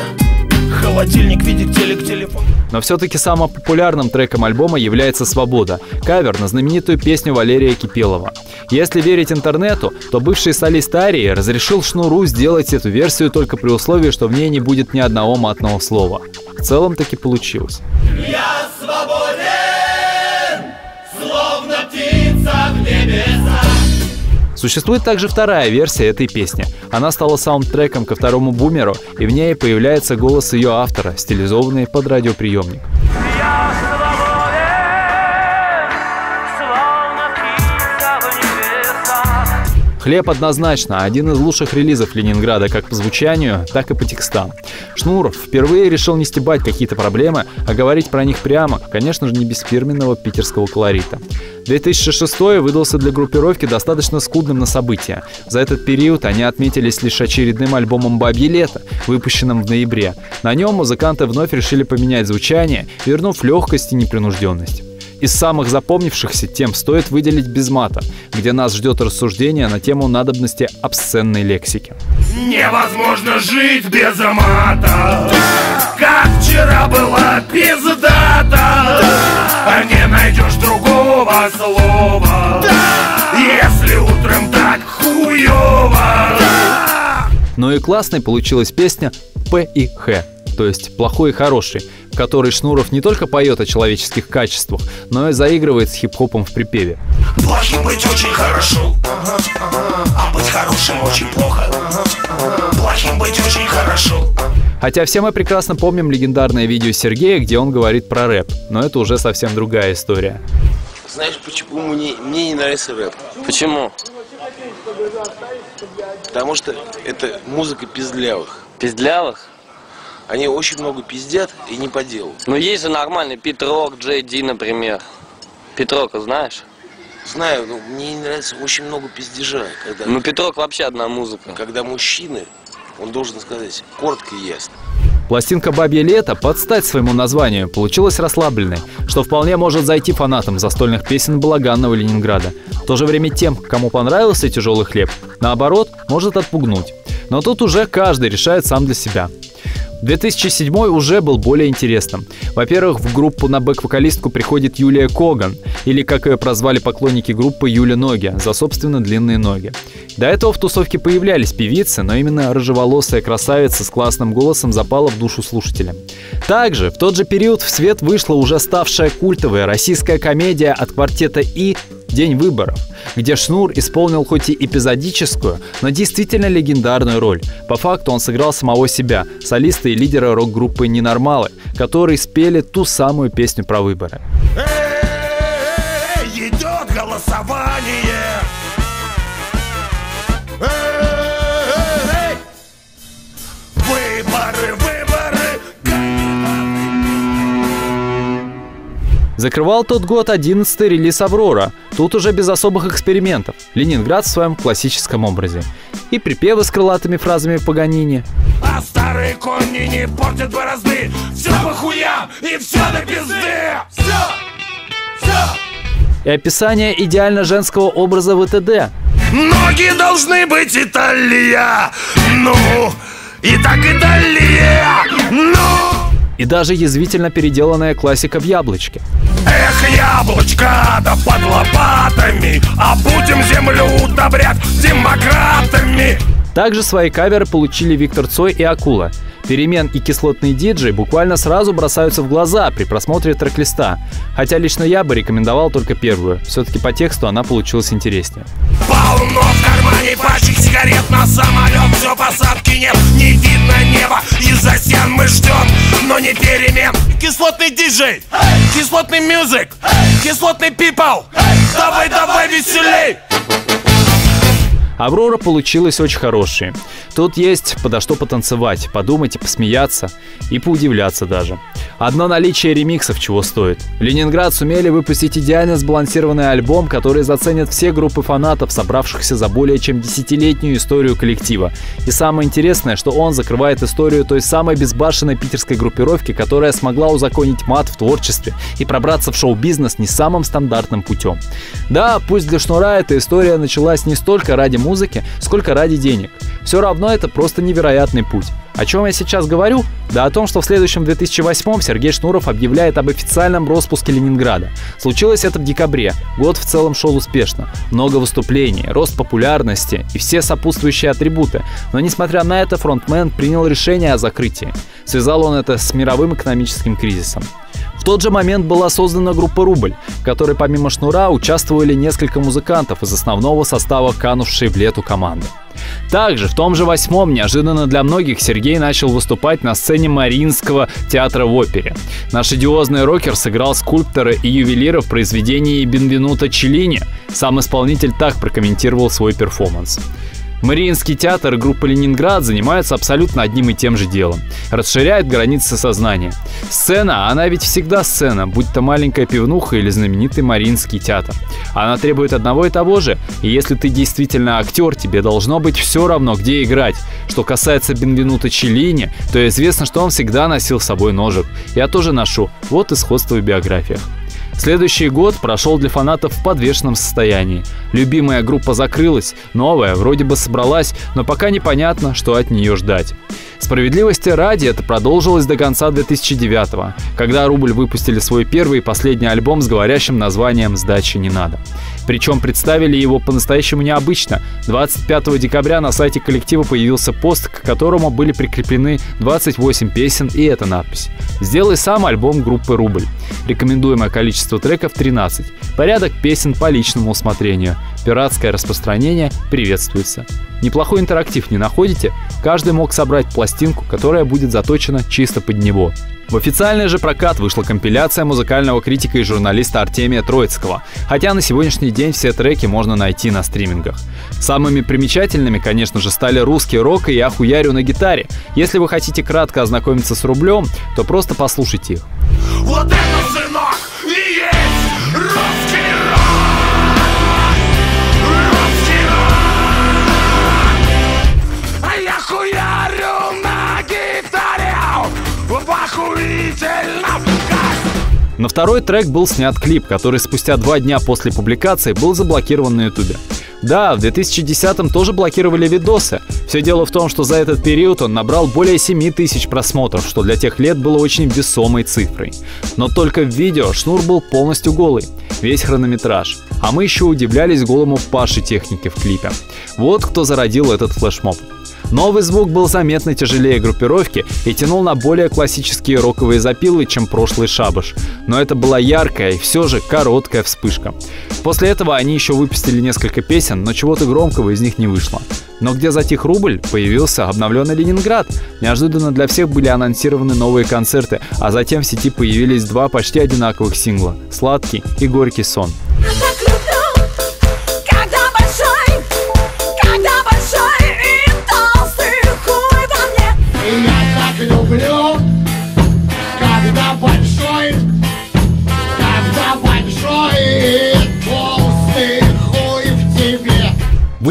Холодильник, видик, телек, телефон. Но все-таки самым популярным треком альбома является «Свобода» — кавер на знаменитую песню Валерия Кипелова. Если верить интернету, то бывший солист Арии разрешил Шнуру сделать эту версию только при условии, что в ней не будет ни одного матного слова. В целом таки получилось. Я свободен, Существует также вторая версия этой песни. Она стала саундтреком ко второму бумеру, и в ней появляется голос ее автора, стилизованный под радиоприемник. Хлеб однозначно один из лучших релизов Ленинграда как по звучанию, так и по текстам. Шнур впервые решил не стебать какие-то проблемы, а говорить про них прямо, конечно же, не без фирменного питерского колорита. 2006 выдался для группировки достаточно скудным на события. За этот период они отметились лишь очередным альбомом «Бабье лето», выпущенным в ноябре. На нем музыканты вновь решили поменять звучание, вернув легкость и непринужденность. Из самых запомнившихся тем стоит выделить «Без мата», где нас ждет рассуждение на тему надобности обсценной лексики. Невозможно жить без мата. Как вчера была пиздата. А не найдешь другого слова. Если утром так хуёво. Ну и классной получилась песня «П» и «Х», то есть «Плохой и хороший», которой Шнуров не только поет о человеческих качествах, но и заигрывает с хип-хопом в припеве. Плохим быть очень хорошо А быть хорошим очень плохо Плохим быть очень хорошо Хотя все мы прекрасно помним легендарное видео Сергея, где он говорит про рэп, но это уже совсем другая история. Знаешь, почему мне, мне не нравится рэп? Почему? Потому что это музыка пиздлявых. Пиздлявых? Они очень много пиздят и не по делу. Ну есть же нормальный Питрок, Джей Ди, например. Петрока знаешь? Знаю, но мне не нравится очень много пиздежа. Когда, Ну Петрок вообще одна музыка. когда мужчины, он должен сказать коротко и ясно. Пластинка «Бабье лето» под стать своему названию получилась расслабленной, что вполне может зайти фанатам застольных песен балаганного Ленинграда. В то же время тем, кому понравился тяжелый хлеб, наоборот, может отпугнуть. Но тут уже каждый решает сам для себя. 2007 уже был более интересным. Во-первых, в группу на бэк-вокалистку приходит Юлия Коган, или, как ее прозвали поклонники группы, Юля Ноги, за собственно длинные ноги. До этого в тусовке появлялись певицы, но именно рыжеволосая красавица с классным голосом запала в душу слушателя. Также в тот же период в свет вышла уже ставшая культовая российская комедия от квартета «И» «День выборов», где Шнур исполнил хоть и эпизодическую, но действительно легендарную роль. По факту он сыграл самого себя, солиста и лидера рок-группы «Ненормалы», которые спели ту самую песню про выборы. Эй, идет голосование Закрывал тот год 11-й релиз «Аврора». Тут уже без особых экспериментов. Ленинград в своем классическом образе. И припевы с крылатыми фразами Паганини. А старые кони не портят борозды Все по хуям и все до пизды Все, все И описание идеально женского образа ВТД. Ноги должны быть Италия Ну, и так и далее Ну, И даже язвительно переделанная классика в «Яблочке». эх, яблочко, да под лопатами А будем землю удобрять демократами Также свои каверы получили Виктор Цой и Акула. Перемен и кислотный диджей буквально сразу бросаются в глаза при просмотре трек-листа. Хотя лично я бы рекомендовал только первую. Все-таки по тексту она получилась интереснее. Полно в кармане пачек сигарет на самолет Все посадки нет, не видно неба Из-за стен мы ждем, но не перемен Кислотный диджей, кислотный мюзик, кислотный пипл Давай, давай веселей Аврора получилась очень хорошей. Тут есть подо что потанцевать, подумать посмеяться, и поудивляться даже. Одно наличие ремиксов чего стоит. Ленинград сумели выпустить идеально сбалансированный альбом, который заценят все группы фанатов, собравшихся за более чем десятилетнюю историю коллектива. И самое интересное, что он закрывает историю той самой безбашенной питерской группировки, которая смогла узаконить мат в творчестве и пробраться в шоу-бизнес не самым стандартным путем. Да, пусть для Шнура эта история началась не столько ради музыки, сколько ради денег. Все равно это просто невероятный путь. О чем я сейчас говорю? Да о том, что в следующем 2008 Сергей Шнуров объявляет об официальном распуске Ленинграда. Случилось это в декабре. Год в целом шел успешно. Много выступлений, рост популярности и все сопутствующие атрибуты. Но несмотря на это, фронтмен принял решение о закрытии. Связал он это с мировым экономическим кризисом. Тот же момент была создана группа «Рубль», в которой помимо Шнура участвовали несколько музыкантов из основного состава канувшей в лету команды. Также в том же восьмом неожиданно для многих Сергей начал выступать на сцене Мариинского театра в опере. Наш идиозный рокер сыграл скульптора и ювелира в произведении Бенвенута Челлини. Сам исполнитель так прокомментировал свой перформанс. Мариинский театр и группа «Ленинград» занимаются абсолютно одним и тем же делом. Расширяют границы сознания. Сцена, она ведь всегда сцена, будь то маленькая пивнуха или знаменитый Мариинский театр. Она требует одного и того же, и если ты действительно актер, тебе должно быть все равно, где играть. Что касается Бенвенута Челлини, то известно, что он всегда носил с собой ножик. Я тоже ношу. Вот и сходство в биографиях. Следующий год прошел для фанатов в подвешенном состоянии. Любимая группа закрылась, новая вроде бы собралась, но пока непонятно, что от нее ждать. Справедливости ради это продолжилось до конца 2009 когда Рубль выпустили свой первый и последний альбом с говорящим названием «Сдачи не надо». Причем представили его по-настоящему необычно. 25 декабря на сайте коллектива появился пост, к которому были прикреплены 28 песен и эта надпись. «Сделай сам альбом группы «Рубль». Рекомендуемое количество треков 13. Порядок песен по личному усмотрению. Пиратское распространение приветствуется. Неплохой интерактив не находите? Каждый мог собрать пластинку, которая будет заточена чисто под него. В официальный же прокат вышла компиляция музыкального критика и журналиста Артемия Троицкого, хотя на сегодняшний день все треки можно найти на стримингах. Самыми примечательными, конечно же, стали русский рок и «Я на гитаре». Если вы хотите кратко ознакомиться с рублем, то просто послушайте их. Вот это, сынок, и есть русский рок! Русский рок! А я хуярю на гитаре На второй трек был снят клип, который спустя два дня после публикации был заблокирован на ютубе. Да, в 2010-м тоже блокировали видосы. Все дело в том, что за этот период он набрал более 7 тысяч просмотров, что для тех лет было очень весомой цифрой. Но только в видео Шнур был полностью голый, весь хронометраж. А мы еще удивлялись голому Паше технике в клипе. Вот кто зародил этот флешмоб. Новый звук был заметно тяжелее группировки и тянул на более классические роковые запилы, чем прошлый шабаш. Но это была яркая и все же короткая вспышка. После этого они еще выпустили несколько песен, но чего-то громкого из них не вышло. Но где затих рубль, появился обновленный Ленинград. Неожиданно для всех были анонсированы новые концерты, а затем в сети появились два почти одинаковых сингла «Сладкий» и «Горький сон».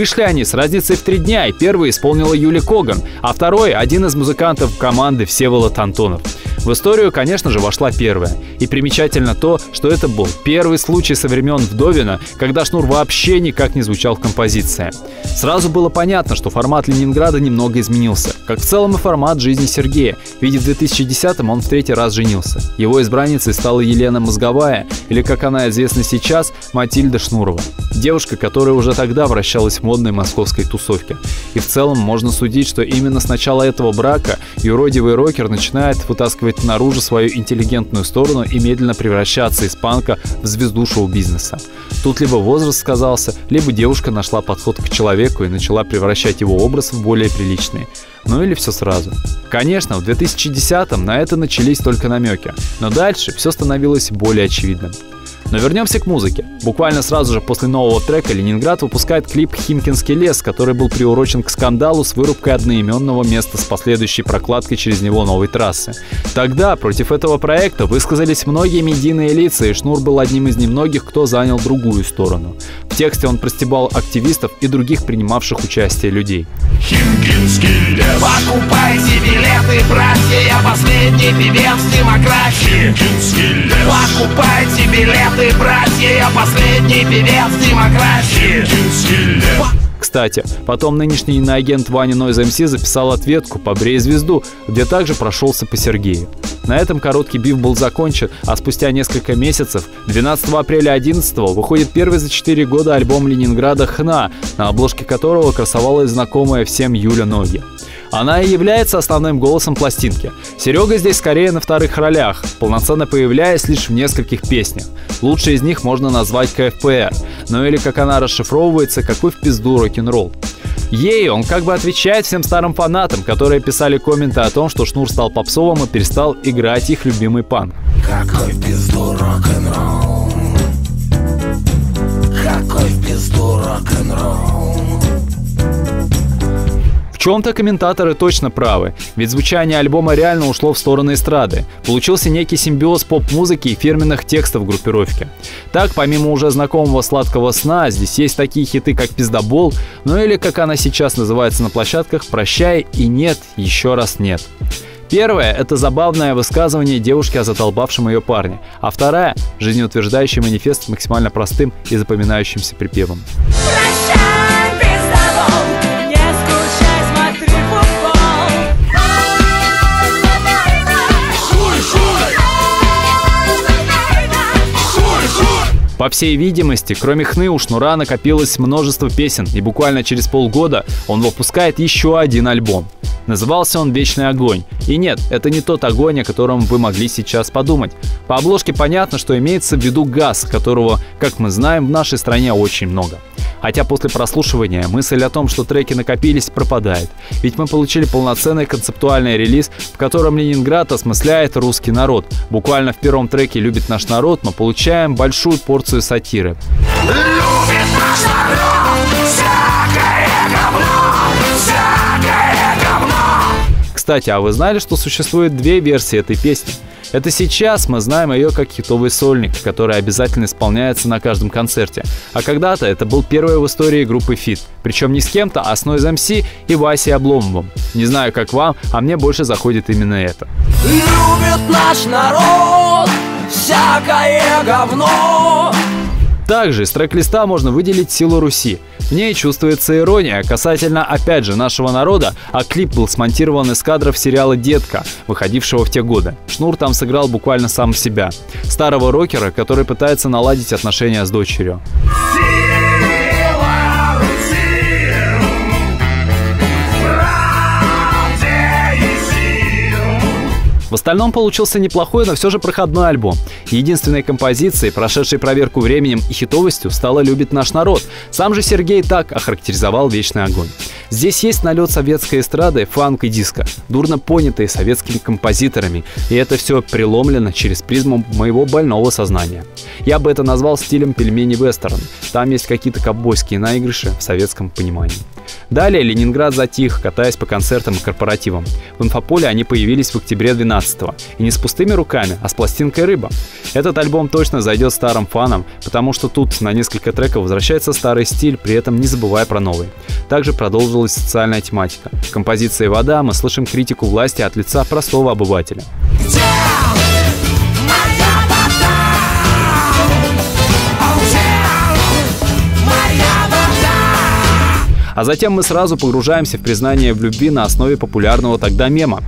Вышли они с разницей в три дня, и первый исполнила Юли Коган, а второй – один из музыкантов команды Всеволод Антонов. В историю, конечно же, вошла первая. И примечательно то, что это был первый случай со времен Вдовина, когда шнур вообще никак не звучал в композиции. Сразу было понятно, что формат Ленинграда немного изменился, как в целом и формат жизни Сергея, ведь в 2010-м он в третий раз женился. Его избранницей стала Елена Мозговая, или, как она известна сейчас, Матильда Шнурова. Девушка, которая уже тогда вращалась в модной московской тусовке. И в целом можно судить, что именно с начала этого брака юродивый рокер начинает вытаскивать наружу свою интеллигентную сторону и медленно превращаться из панка в звезду шоу-бизнеса. Тут либо возраст сказался, либо девушка нашла подход к человеку и начала превращать его образ в более приличный. Ну или все сразу. Конечно, в 2010-м на это начались только намеки, но дальше все становилось более очевидным. Но вернемся к музыке. Буквально сразу же после нового трека Ленинград выпускает клип «Химкинский лес», который был приурочен к скандалу с вырубкой одноименного места с последующей прокладкой через него новой трассы. Тогда против этого проекта высказались многие медийные лица, и Шнур был одним из немногих, кто занял другую сторону. В тексте он простебал активистов и других принимавших участие людей. Химкинский лес Покупайте билеты, братья, я последний певец демократии Химкинский лес Покупайте билеты, братья, я последний певец демократии Кстати, потом нынешний иноагент Ваня Нойз МС записал ответку «Побрей звезду», где также прошелся по Сергею. На этом короткий биф был закончен, а спустя несколько месяцев, 12 апреля 11 выходит первый за 4 года альбом Ленинграда «Хна», на обложке которого красовалась знакомая всем Юля Ноги. Она и является основным голосом пластинки. Серега здесь скорее на вторых ролях, полноценно появляясь лишь в нескольких песнях. Лучшие из них можно назвать КФПР, ну или как она расшифровывается, какой в пизду рок-н-ролл. Ей он как бы отвечает всем старым фанатам, которые писали комменты о том, что Шнур стал попсовым и перестал играть их любимый панк. Какой в пизду рок-н-ролл чем-то комментаторы точно правы, ведь звучание альбома реально ушло в сторону эстрады. Получился некий симбиоз поп-музыки и фирменных текстов группировки. Так, помимо уже знакомого «Сладкого сна», здесь есть такие хиты, как «Пиздобол», ну или, как она сейчас называется на площадках, «Прощай» и «Нет, еще раз нет». Первая – это забавное высказывание девушки о задолбавшем ее парне, а вторая – жизнеутверждающий манифест с максимально простым и запоминающимся припевом. По всей видимости, кроме хны у Шнура накопилось множество песен, и буквально через полгода он выпускает еще один альбом. Назывался он «Вечный огонь». И нет, это не тот огонь, о котором вы могли сейчас подумать. По обложке понятно, что имеется в виду газ, которого, как мы знаем, в нашей стране очень много. Хотя после прослушивания мысль о том, что треки накопились, пропадает. Ведь мы получили полноценный концептуальный релиз, в котором Ленинград осмысляет русский народ. Буквально в первом треке «Любит наш народ» мы получаем большую порцию сатиры. Любит наш народ Кстати, а вы знали, что существует две версии этой песни? Это сейчас мы знаем ее как хитовый сольник, который обязательно исполняется на каждом концерте. А когда-то это был первый в истории группы Fit. Причем не с кем-то, а с Noise MC и Васей Обломовым. Не знаю, как вам, а мне больше заходит именно это. Любит наш народ Всякое говно Также из трек-листа можно выделить «Силу Руси». В ней чувствуется ирония касательно, опять же, нашего народа, а клип был смонтирован из кадров сериала «Детка», выходившего в те годы. Шнур там сыграл буквально сам себя. Старого рокера, который пытается наладить отношения с дочерью. В остальном получился неплохой, но все же проходной альбом. Единственной композицией, прошедшей проверку временем и хитовостью, стала «Любит наш народ». Сам же Сергей так охарактеризовал «Вечный огонь». Здесь есть налет советской эстрады, фанк и диско, дурно понятые советскими композиторами, и это все преломлено через призму моего больного сознания. Я бы это назвал стилем пельмени вестерн. Там есть какие-то ковбойские наигрыши в советском понимании. Далее Ленинград затих, катаясь по концертам и корпоративам. В инфополе они появились в октябре 12 -го. И не с пустыми руками, а с пластинкой «Рыба». Этот альбом точно зайдет старым фанам, потому что тут на несколько треков возвращается старый стиль, при этом не забывая про новый. Также продолжилась социальная тематика. В композиции «Вода» мы слышим критику власти от лица простого обывателя. А затем мы сразу погружаемся в признание в любви на основе популярного тогда мема.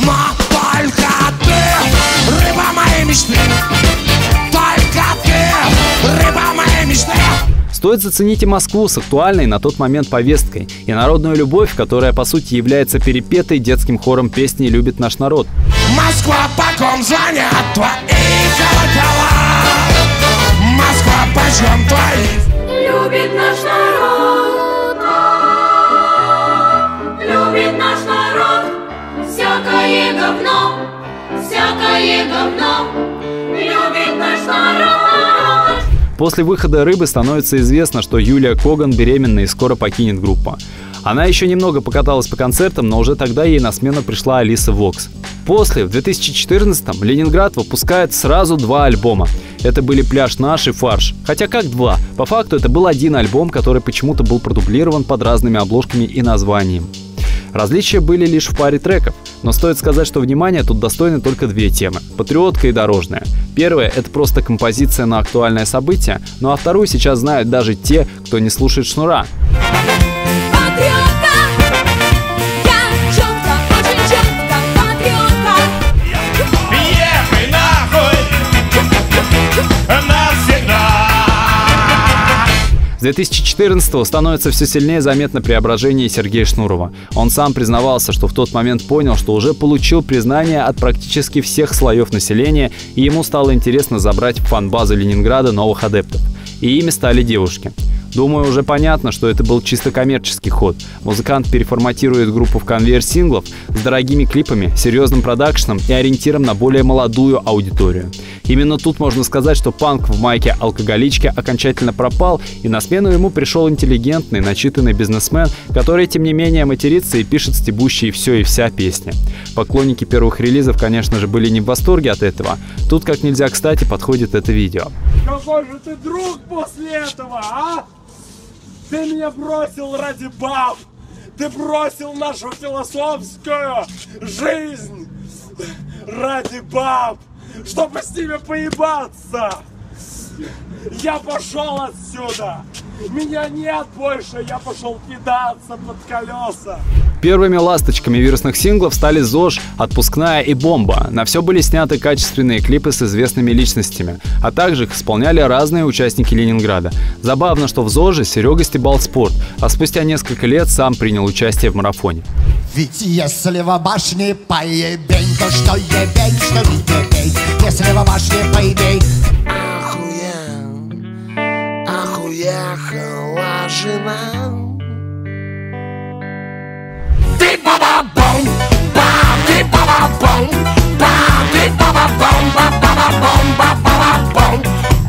Но только ты, рыба моей мечты. Только ты, рыба моей мечты. Стоит заценить и Москву с актуальной на тот момент повесткой и народную любовь, которая по сути является перепетой детским хором песни «Любит наш народ». Москва, по ком звонят твои колокола. Москва, почем твои? Любит наш народ, всякое говно, любит наш народ. После выхода «Рыбы» становится известно, что Юлия Коган беременна и скоро покинет группу. Она еще немного покаталась по концертам, но уже тогда ей на смену пришла Алиса Вокс. После, в 2014-м, Ленинград выпускает сразу два альбома. Это были «Пляж наш» и «Фарш». Хотя как два? По факту это был один альбом, который почему-то был продублирован под разными обложками и названием. Различия были лишь в паре треков, но стоит сказать, что внимание тут достойны только две темы – «Патриотка» и «Дорожная». Первая – это просто композиция на актуальное событие, ну а вторую сейчас знают даже те, кто не слушает шнура. С 2014 становится все сильнее заметно преображение Сергея Шнурова. Он сам признавался, что в тот момент понял, что уже получил признание от практически всех слоев населения, и ему стало интересно забрать в фан-базу Ленинграда новых адептов. И ими стали девушки. Думаю, уже понятно, что это был чисто коммерческий ход. Музыкант переформатирует группу в конвейер синглов с дорогими клипами, серьезным продакшном и ориентиром на более молодую аудиторию. Именно тут можно сказать, что панк в майке алкоголички окончательно пропал, и на смену ему пришел интеллигентный, начитанный бизнесмен, который, тем не менее, матерится и пишет стебущие все и вся песни. Поклонники первых релизов, конечно же, были не в восторге от этого. Тут как нельзя кстати подходит это видео. Какой же ты друг после этого, а? Ты меня бросил ради баб! Ты бросил нашу философскую жизнь ради баб, чтобы с ними поебаться! Я пошел отсюда! Меня нет больше, я пошел кидаться под колеса! Первыми ласточками вирусных синглов стали «ЗОЖ», «Отпускная» и «Бомба». На все были сняты качественные клипы с известными личностями, а также их исполняли разные участники Ленинграда. Забавно, что в «ЗОЖе» Серега стебал спорт, а спустя несколько лет сам принял участие в марафоне. Ведь если в башне поебень, то что ебень, что не ебень Если в башне поебень Охуела жена Ты баба-бом, бам, ты баба-бом, бам, ты баба-бом, ба-ба-ба-бом, ба-ба-ба-бом,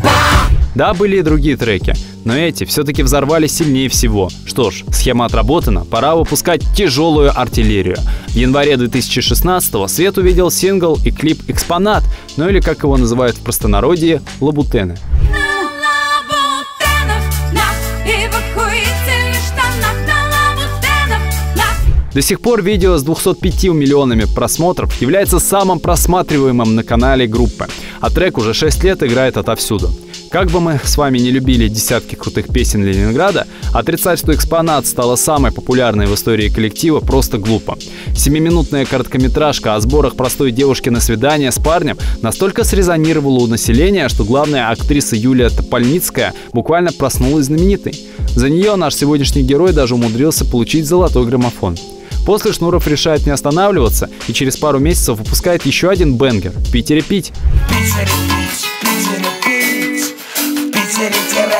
бам. Да, были и другие треки, но эти все-таки взорвались сильнее всего. Что ж, схема отработана, пора выпускать тяжелую артиллерию. В январе 2016-го Свет увидел сингл и клип «Экспонат», ну или как его называют в простонародье, «Лабутены». До сих пор видео с 205 миллионами просмотров является самым просматриваемым на канале группы, а трек уже 6 лет играет отовсюду. Как бы мы с вами не любили десятки крутых песен Ленинграда, отрицать, что экспонат стала самой популярной в истории коллектива, просто глупо. Семиминутная короткометражка о сборах простой девушки на свидание с парнем настолько срезонировала у населения, что главная актриса Юлия Топольницкая буквально проснулась знаменитой. За нее наш сегодняшний герой даже умудрился получить золотой граммофон. После Шнуров решает не останавливаться и через пару месяцев выпускает еще один бенгер «В Питере пить». Питере пить, Питере пить, Питере пить.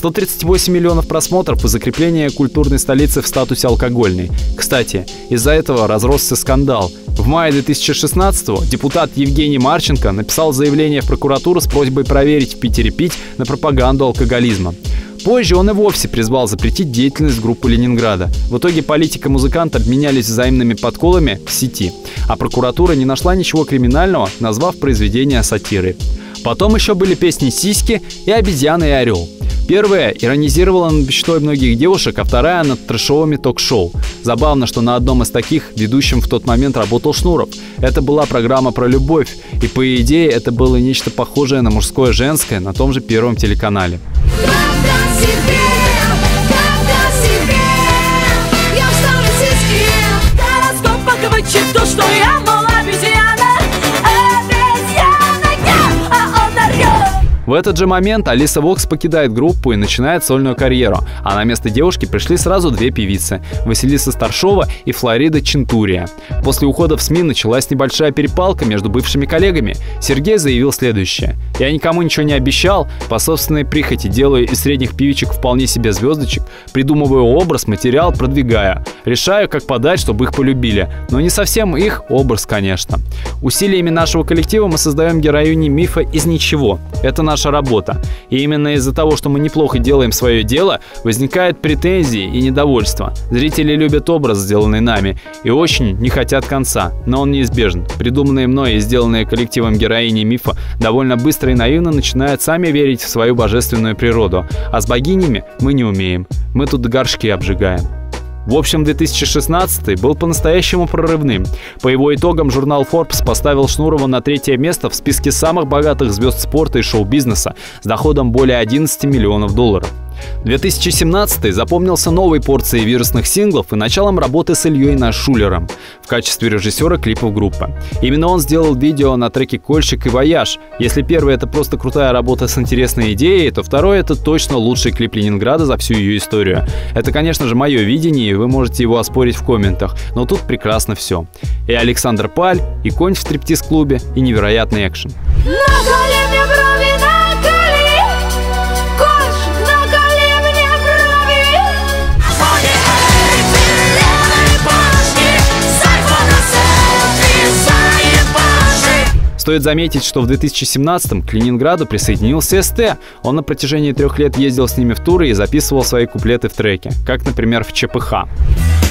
138 миллионов просмотров и закрепление культурной столицы в статусе алкогольной. Кстати, из-за этого разросся скандал. В мае 2016-го депутат Евгений Марченко написал заявление в прокуратуру с просьбой проверить в Питере пить на пропаганду алкоголизма. Позже он и вовсе призвал запретить деятельность группы Ленинграда. В итоге политика и музыкант обменялись взаимными подколами в сети, а прокуратура не нашла ничего криминального, назвав произведение сатирой. Потом еще были песни «Сиськи» и «Обезьяна и орел». Первая иронизировала над мечтой многих девушек, а вторая над трэшовыми ток-шоу. Забавно, что на одном из таких ведущим в тот момент работал Шнуров. Это была программа про любовь, и по идее это было нечто похожее на мужское-женское на том же первом телеканале. Что я В этот же момент Алиса Вокс покидает группу и начинает сольную карьеру, а на место девушки пришли сразу две певицы – Василиса Старшова и Флорида Чентурия. После ухода в СМИ началась небольшая перепалка между бывшими коллегами. Сергей заявил следующее. «Я никому ничего не обещал, по собственной прихоти делаю из средних певичек вполне себе звездочек, придумываю образ, материал, продвигаю. Решаю, как подать, чтобы их полюбили. Но не совсем их образ, конечно. Усилиями нашего коллектива мы создаем героини мифа из ничего. Это наша работа. И именно из-за того, что мы неплохо делаем свое дело, возникают претензии и недовольство. Зрители любят образ, сделанный нами, и очень не хотят конца. Но он неизбежен. Придуманные мной и сделанные коллективом героини мифа довольно быстро и наивно начинают сами верить в свою божественную природу. А с богинями мы не умеем. Мы тут горшки обжигаем. В общем, 2016 был по-настоящему прорывным. По его итогам журнал Forbes поставил Шнурова на третье место в списке самых богатых звезд спорта и шоу-бизнеса с доходом более 11 миллионов долларов. 2017 запомнился новой порцией вирусных синглов и началом работы с Ильей Найшуллером в качестве режиссера клипов группы. Именно он сделал видео на треки «Кольщик» и «Вояж». Если первый — это просто крутая работа с интересной идеей, то второй — это точно лучший клип Ленинграда за всю ее историю. Это, конечно же, мое видение, и вы можете его оспорить в комментах, но тут прекрасно все. И Александр Паль, и конь в стриптиз-клубе, и невероятный экшен. Наколи Стоит заметить, что в 2017-м к Ленинграду присоединился СТ. Он на протяжении трех лет ездил с ними в туры и записывал свои куплеты в треке, как, например, в ЧПХ.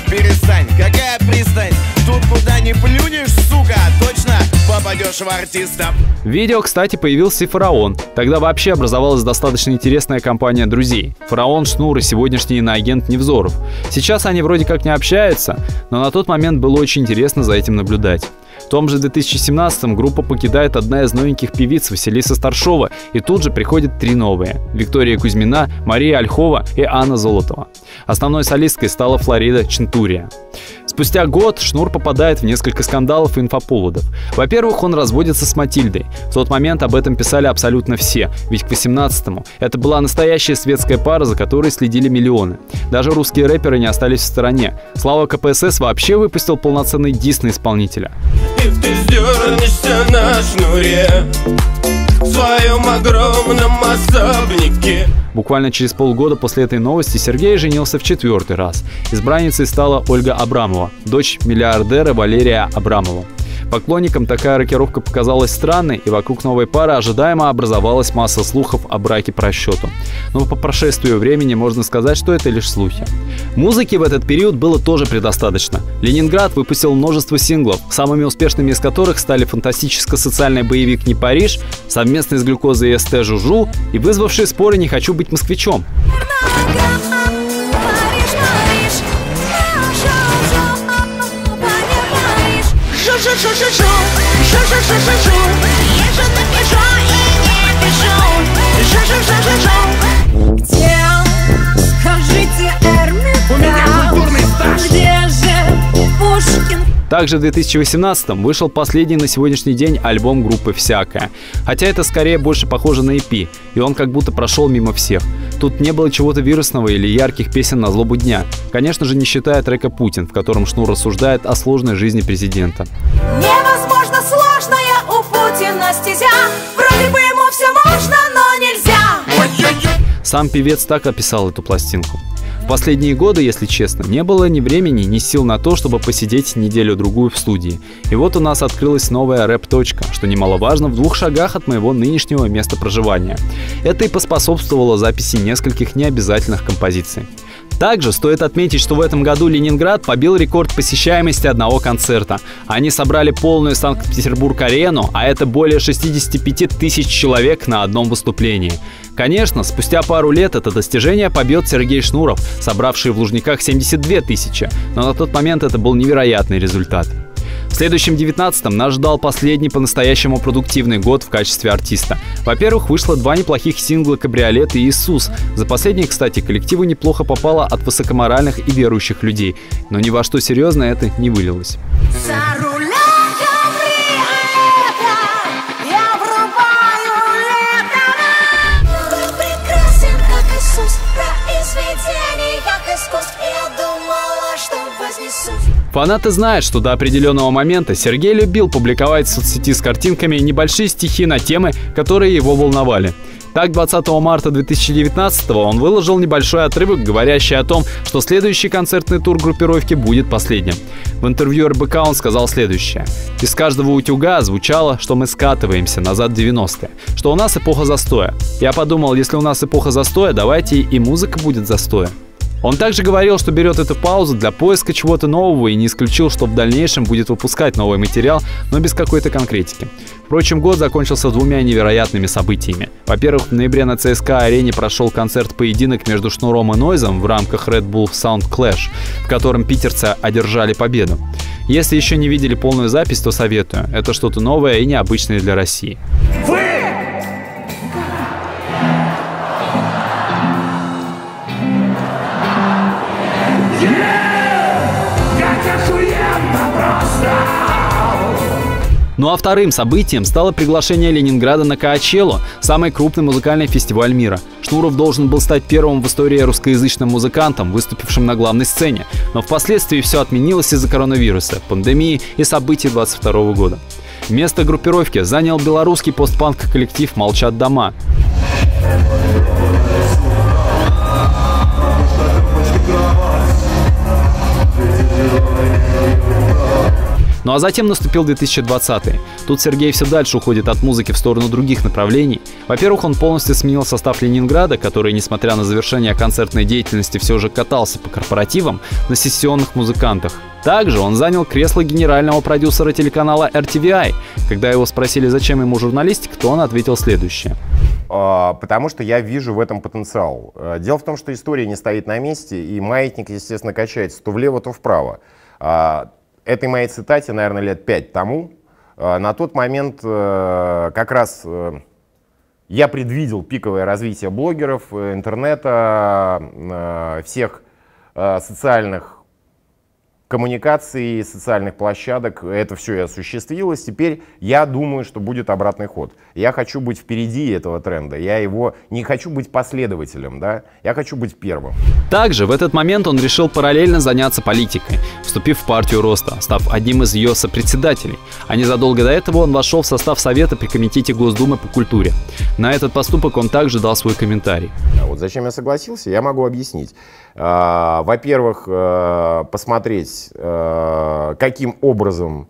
Перестань, какая пристань? Тут куда не плюнешь, сука, точно попадешь в артиста. В видео, кстати, появился и Фараон. Тогда вообще образовалась достаточно интересная компания друзей. Фараон, Шнур и сегодняшний иноагент Невзоров. Сейчас они вроде как не общаются, но на тот момент было очень интересно за этим наблюдать. Том же 2017-м группа покидает одна из новеньких певиц Василиса Старшова, и тут же приходят три новые – Виктория Кузьмина, Мария Ольхова и Анна Золотова. Основной солисткой стала Флорида Чентурия. Спустя год Шнур попадает в несколько скандалов и инфоповодов. Во-первых, он разводится с Матильдой. В тот момент об этом писали абсолютно все, ведь к 18-му это была настоящая светская пара, за которой следили миллионы. Даже русские рэперы не остались в стороне. Слава КПСС вообще выпустил полноценный диск на исполнителя. И ты сдернешься на шнуре В своем огромном особняке Буквально через полгода после этой новости Сергей женился в четвертый раз. Избранницей стала Ольга Абрамова, дочь миллиардера Валерия Абрамова. Поклонникам такая рокировка показалась странной, и вокруг новой пары ожидаемо образовалась масса слухов о браке по расчету. Но по прошествию времени можно сказать, что это лишь слухи. Музыки в этот период было тоже предостаточно. Ленинград выпустил множество синглов, самыми успешными из которых стали фантастическо-социальный боевик «Не Париж», совместный с глюкозой СТ «Жужу» и вызвавший споры «Не хочу быть москвичом». Шу-шу-шу-шу-шу, шу-шу-шу-шу-шу Я же напишу и не пишу Шу-шу-шу-шу-шу Где, скажите, Также в 2018 вышел последний на сегодняшний день альбом группы «Всякое». Хотя это скорее больше похоже на EP, и он как будто прошел мимо всех. Тут не было чего-то вирусного или ярких песен на злобу дня. Конечно же, не считая трека «Путин», в котором Шнур рассуждает о сложной жизни президента. Невозможно сложная у Путина стезя Вроде бы ему все можно, но нельзя Сам певец так описал эту пластинку. Последние годы, если честно, не было ни времени, ни сил на то, чтобы посидеть неделю-другую в студии. И вот у нас открылась новая рэп-точка, что немаловажно, в двух шагах от моего нынешнего места проживания. Это и поспособствовало записи нескольких необязательных композиций. Также стоит отметить, что в этом году Ленинград побил рекорд посещаемости одного концерта. Они собрали полную Санкт-Петербург-арену, а это более 65 тысяч человек на одном выступлении. Конечно, спустя пару лет это достижение побьет Сергей Шнуров, собравший в Лужниках 72 тысячи, но на тот момент это был невероятный результат. В следующем 19-м нас ждал последний по-настоящему продуктивный год в качестве артиста. Во-первых, вышло два неплохих сингла «Кабриолет» и «Иисус». За последний, кстати, коллективу неплохо попало от высокоморальных и верующих людей. Но ни во что серьезно это не вылилось. Фанаты знают, что до определенного момента Сергей любил публиковать в соцсети с картинками небольшие стихи на темы, которые его волновали. Так, 20 марта 2019 он выложил небольшой отрывок, говорящий о том, что следующий концертный тур группировки будет последним. В интервью РБК он сказал следующее. «Из каждого утюга звучало, что мы скатываемся назад в 90-е, что у нас эпоха застоя. Я подумал, если у нас эпоха застоя, давайте и музыка будет застоя». Он также говорил, что берет эту паузу для поиска чего-то нового и не исключил, что в дальнейшем будет выпускать новый материал, но без какой-то конкретики. Впрочем, год закончился двумя невероятными событиями. Во-первых, в ноябре на ЦСКА-арене прошел концерт-поединок между Шнуром и Нойзом в рамках Red Bull Sound Clash, в котором питерцы одержали победу. Если еще не видели полную запись, то советую. Это что-то новое и необычное для России. Вы! Ну а вторым событием стало приглашение Ленинграда на Коачелло, самый крупный музыкальный фестиваль мира. Шнуров должен был стать первым в истории русскоязычным музыкантом, выступившим на главной сцене. Но впоследствии все отменилось из-за коронавируса, пандемии и событий 22 года. Место группировки занял белорусский постпанк коллектив «Молчат дома». Ну а затем наступил 2020. Тут Сергей все дальше уходит от музыки в сторону других направлений. Во-первых, он полностью сменил состав Ленинграда, который, несмотря на завершение концертной деятельности, все же катался по корпоративам на сессионных музыкантах. Также он занял кресло генерального продюсера телеканала RTVI. Когда его спросили, зачем ему журналистика, то он ответил следующее. А, Потому что я вижу в этом потенциал. Э, Дело в том, что история не стоит на месте, и маятник, естественно, качается то влево, то вправо. Этой моей цитате, наверное, лет пять тому, э, на тот момент э, как раз э, я предвидел пиковое развитие блогеров, интернета, всех социальных коммуникаций, социальных площадок. Это все и осуществилось. Теперь я думаю, что будет обратный ход. Я хочу быть впереди этого тренда. Я его не хочу быть последователем, да? Я хочу быть первым. Также в этот момент он решил параллельно заняться политикой, вступив в партию Роста, став одним из ее сопредседателей. А незадолго до этого он вошел в состав Совета при Комитете Госдумы по культуре. На этот поступок он также дал свой комментарий. А вот зачем я согласился, я могу объяснить. А, Во-первых, э, посмотреть, э, каким образом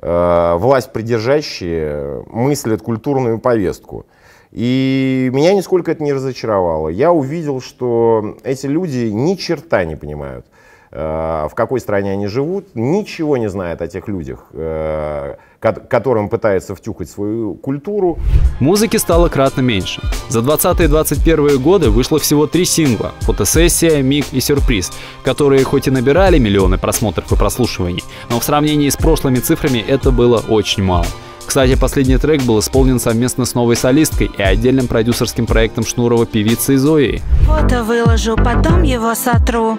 э, власть придержащие мыслят культурную повестку. И меня нисколько это не разочаровало. Я увидел, что эти люди ни черта не понимают, в какой стране они живут, ничего не знают о тех людях, э, ко- которым пытаются втюхать свою культуру. Музыки стало кратно меньше. За 20 и 21 годы вышло всего три сингла «Фотосессия», «Миг» и «Сюрприз», которые хоть и набирали миллионы просмотров и прослушиваний, но в сравнении с прошлыми цифрами это было очень мало. Кстати, последний трек был исполнен совместно с новой солисткой и отдельным продюсерским проектом Шнурова певицей Зоей. Фото выложу, потом его сотру.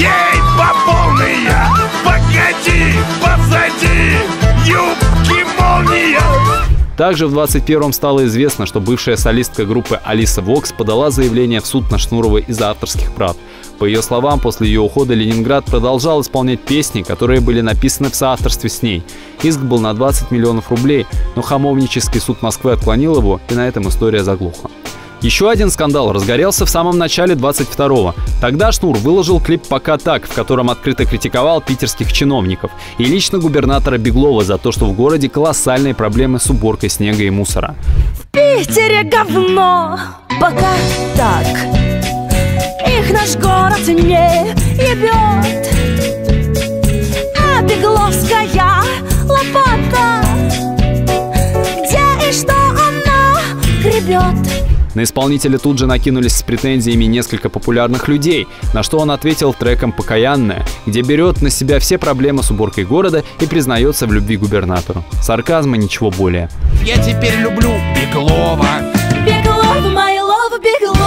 Ей по полной я. Погоди, подсади, юбки молния. Также в 21-м стало известно, что бывшая солистка группы Алиса Вокс подала заявление в суд на Шнурова из-за авторских прав. По ее словам, после ее ухода Ленинград продолжал исполнять песни, которые были написаны в соавторстве с ней. Иск был на 20 миллионов рублей, но Хамовнический суд Москвы отклонил его, и на этом история заглохла. Еще один скандал разгорелся в самом начале 22-го. Тогда Шнур выложил клип «Пока так», в котором открыто критиковал питерских чиновников и лично губернатора Беглова за то, что в городе колоссальные проблемы с уборкой снега и мусора. В Питере говно, пока так. Их наш город не ебет А Бегловская лопата Где и что она гребет На исполнителя тут же накинулись с претензиями несколько популярных людей, на что он ответил треком «Покаянная», где берет на себя все проблемы с уборкой города и признается в любви губернатору. Сарказма ничего более. Я теперь люблю Беглова Беглов, my love, Беглов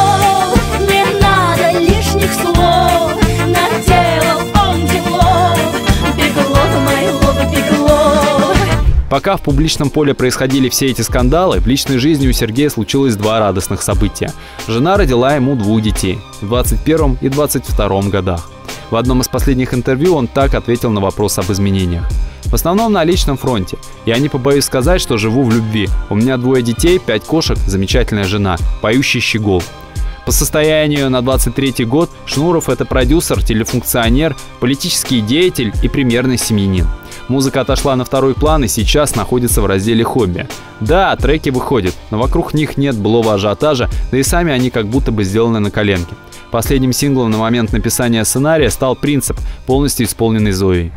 Пока в публичном поле происходили все эти скандалы, в личной жизни у Сергея случилось два радостных события. Жена родила ему двух детей в 21 и 22 годах. В одном из последних интервью он так ответил на вопрос об изменениях. В основном на личном фронте. Я не побоюсь сказать, что живу в любви. У меня двое детей, пять кошек, замечательная жена, поющий щегол. По состоянию на 23 год Шнуров – это продюсер, телефункционер, политический деятель и примерный семьянин. Музыка отошла на второй план и сейчас находится в разделе «Хобби». Да, треки выходят, но вокруг них нет былого ажиотажа, да и сами они как будто бы сделаны на коленке. Последним синглом на момент написания сценария стал «Принцип», полностью исполненный Зоей.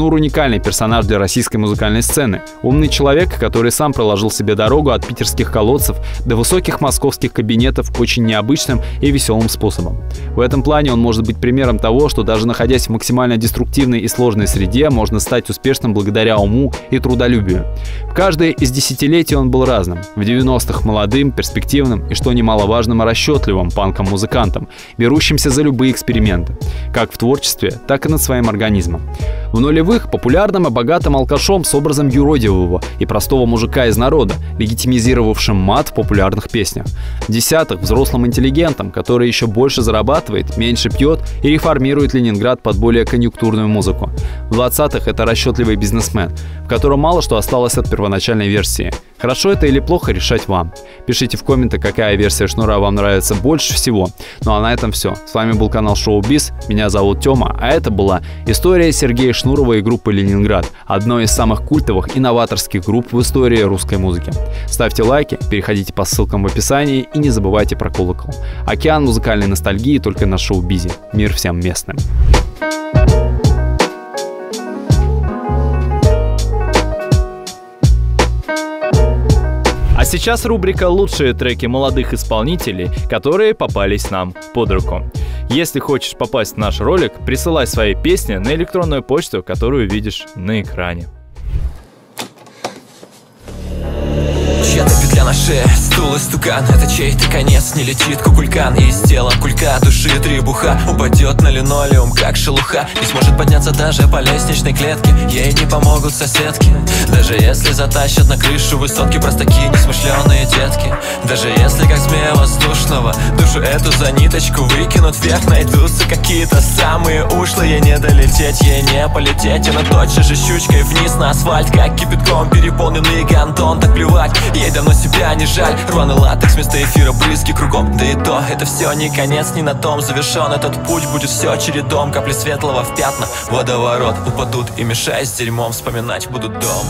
Шнур уникальный персонаж для российской музыкальной сцены. Умный человек, который сам проложил себе дорогу от питерских колодцев до высоких московских кабинетов очень необычным и веселым способом. В этом плане он может быть примером того, что даже находясь в максимально деструктивной и сложной среде, можно стать успешным благодаря уму и трудолюбию. В каждое из десятилетий он был разным. В 90-х молодым, перспективным и, что немаловажным, расчетливым панком-музыкантом, берущимся за любые эксперименты, как в творчестве, так и над своим организмом. В нулевых популярным и богатым алкашом с образом юродивого и простого мужика из народа, легитимизировавшим мат в популярных песнях. Десятых взрослым интеллигентом, который еще больше зарабатывает, меньше пьет и реформирует Ленинград под более конъюнктурную музыку. В двадцатых это расчетливый бизнесмен, котором мало что осталось от первоначальной версии. Хорошо это или плохо, решать вам. Пишите в комменты, какая версия Шнура вам нравится больше всего. Ну а на этом все. С вами был канал Шоу Биз, меня зовут Тёма, а это была история Сергея Шнурова и группы Ленинград, одной из самых культовых и новаторских групп в истории русской музыки. Ставьте лайки, переходите по ссылкам в описании и не забывайте про колокол. Океан музыкальной ностальгии только на Шоу Бизе. Мир всем местным. А сейчас рубрика «Лучшие треки молодых исполнителей, которые попались нам под руку». Если хочешь попасть в наш ролик, присылай свои песни на электронную почту, которую видишь на экране. Петля на шее, стул и стукан Это чей-то конец, не летит кукулькан И из тела кулька души. Требуха Упадет на линолеум, как шелуха. Не сможет подняться даже по лестничной клетке. Ей не помогут соседки. Даже если затащат на крышу высотки Простаки, несмышленые детки. Даже если как змея воздушного Душу эту за ниточку выкинут вверх Найдутся какие-то самые ушлые. Не долететь ей, не полететь. Она точно же щучкой вниз на асфальт Как кипятком переполненный гантон Так плевать, ей давно себя не жаль. Рваный латекс вместо эфира брызги кругом. Да и то, это все не конец, не на том Завершен этот путь, будет все чередом Капли светлого в пятна, водоворот Упадут и мешая с дерьмом. Вспоминать будут дом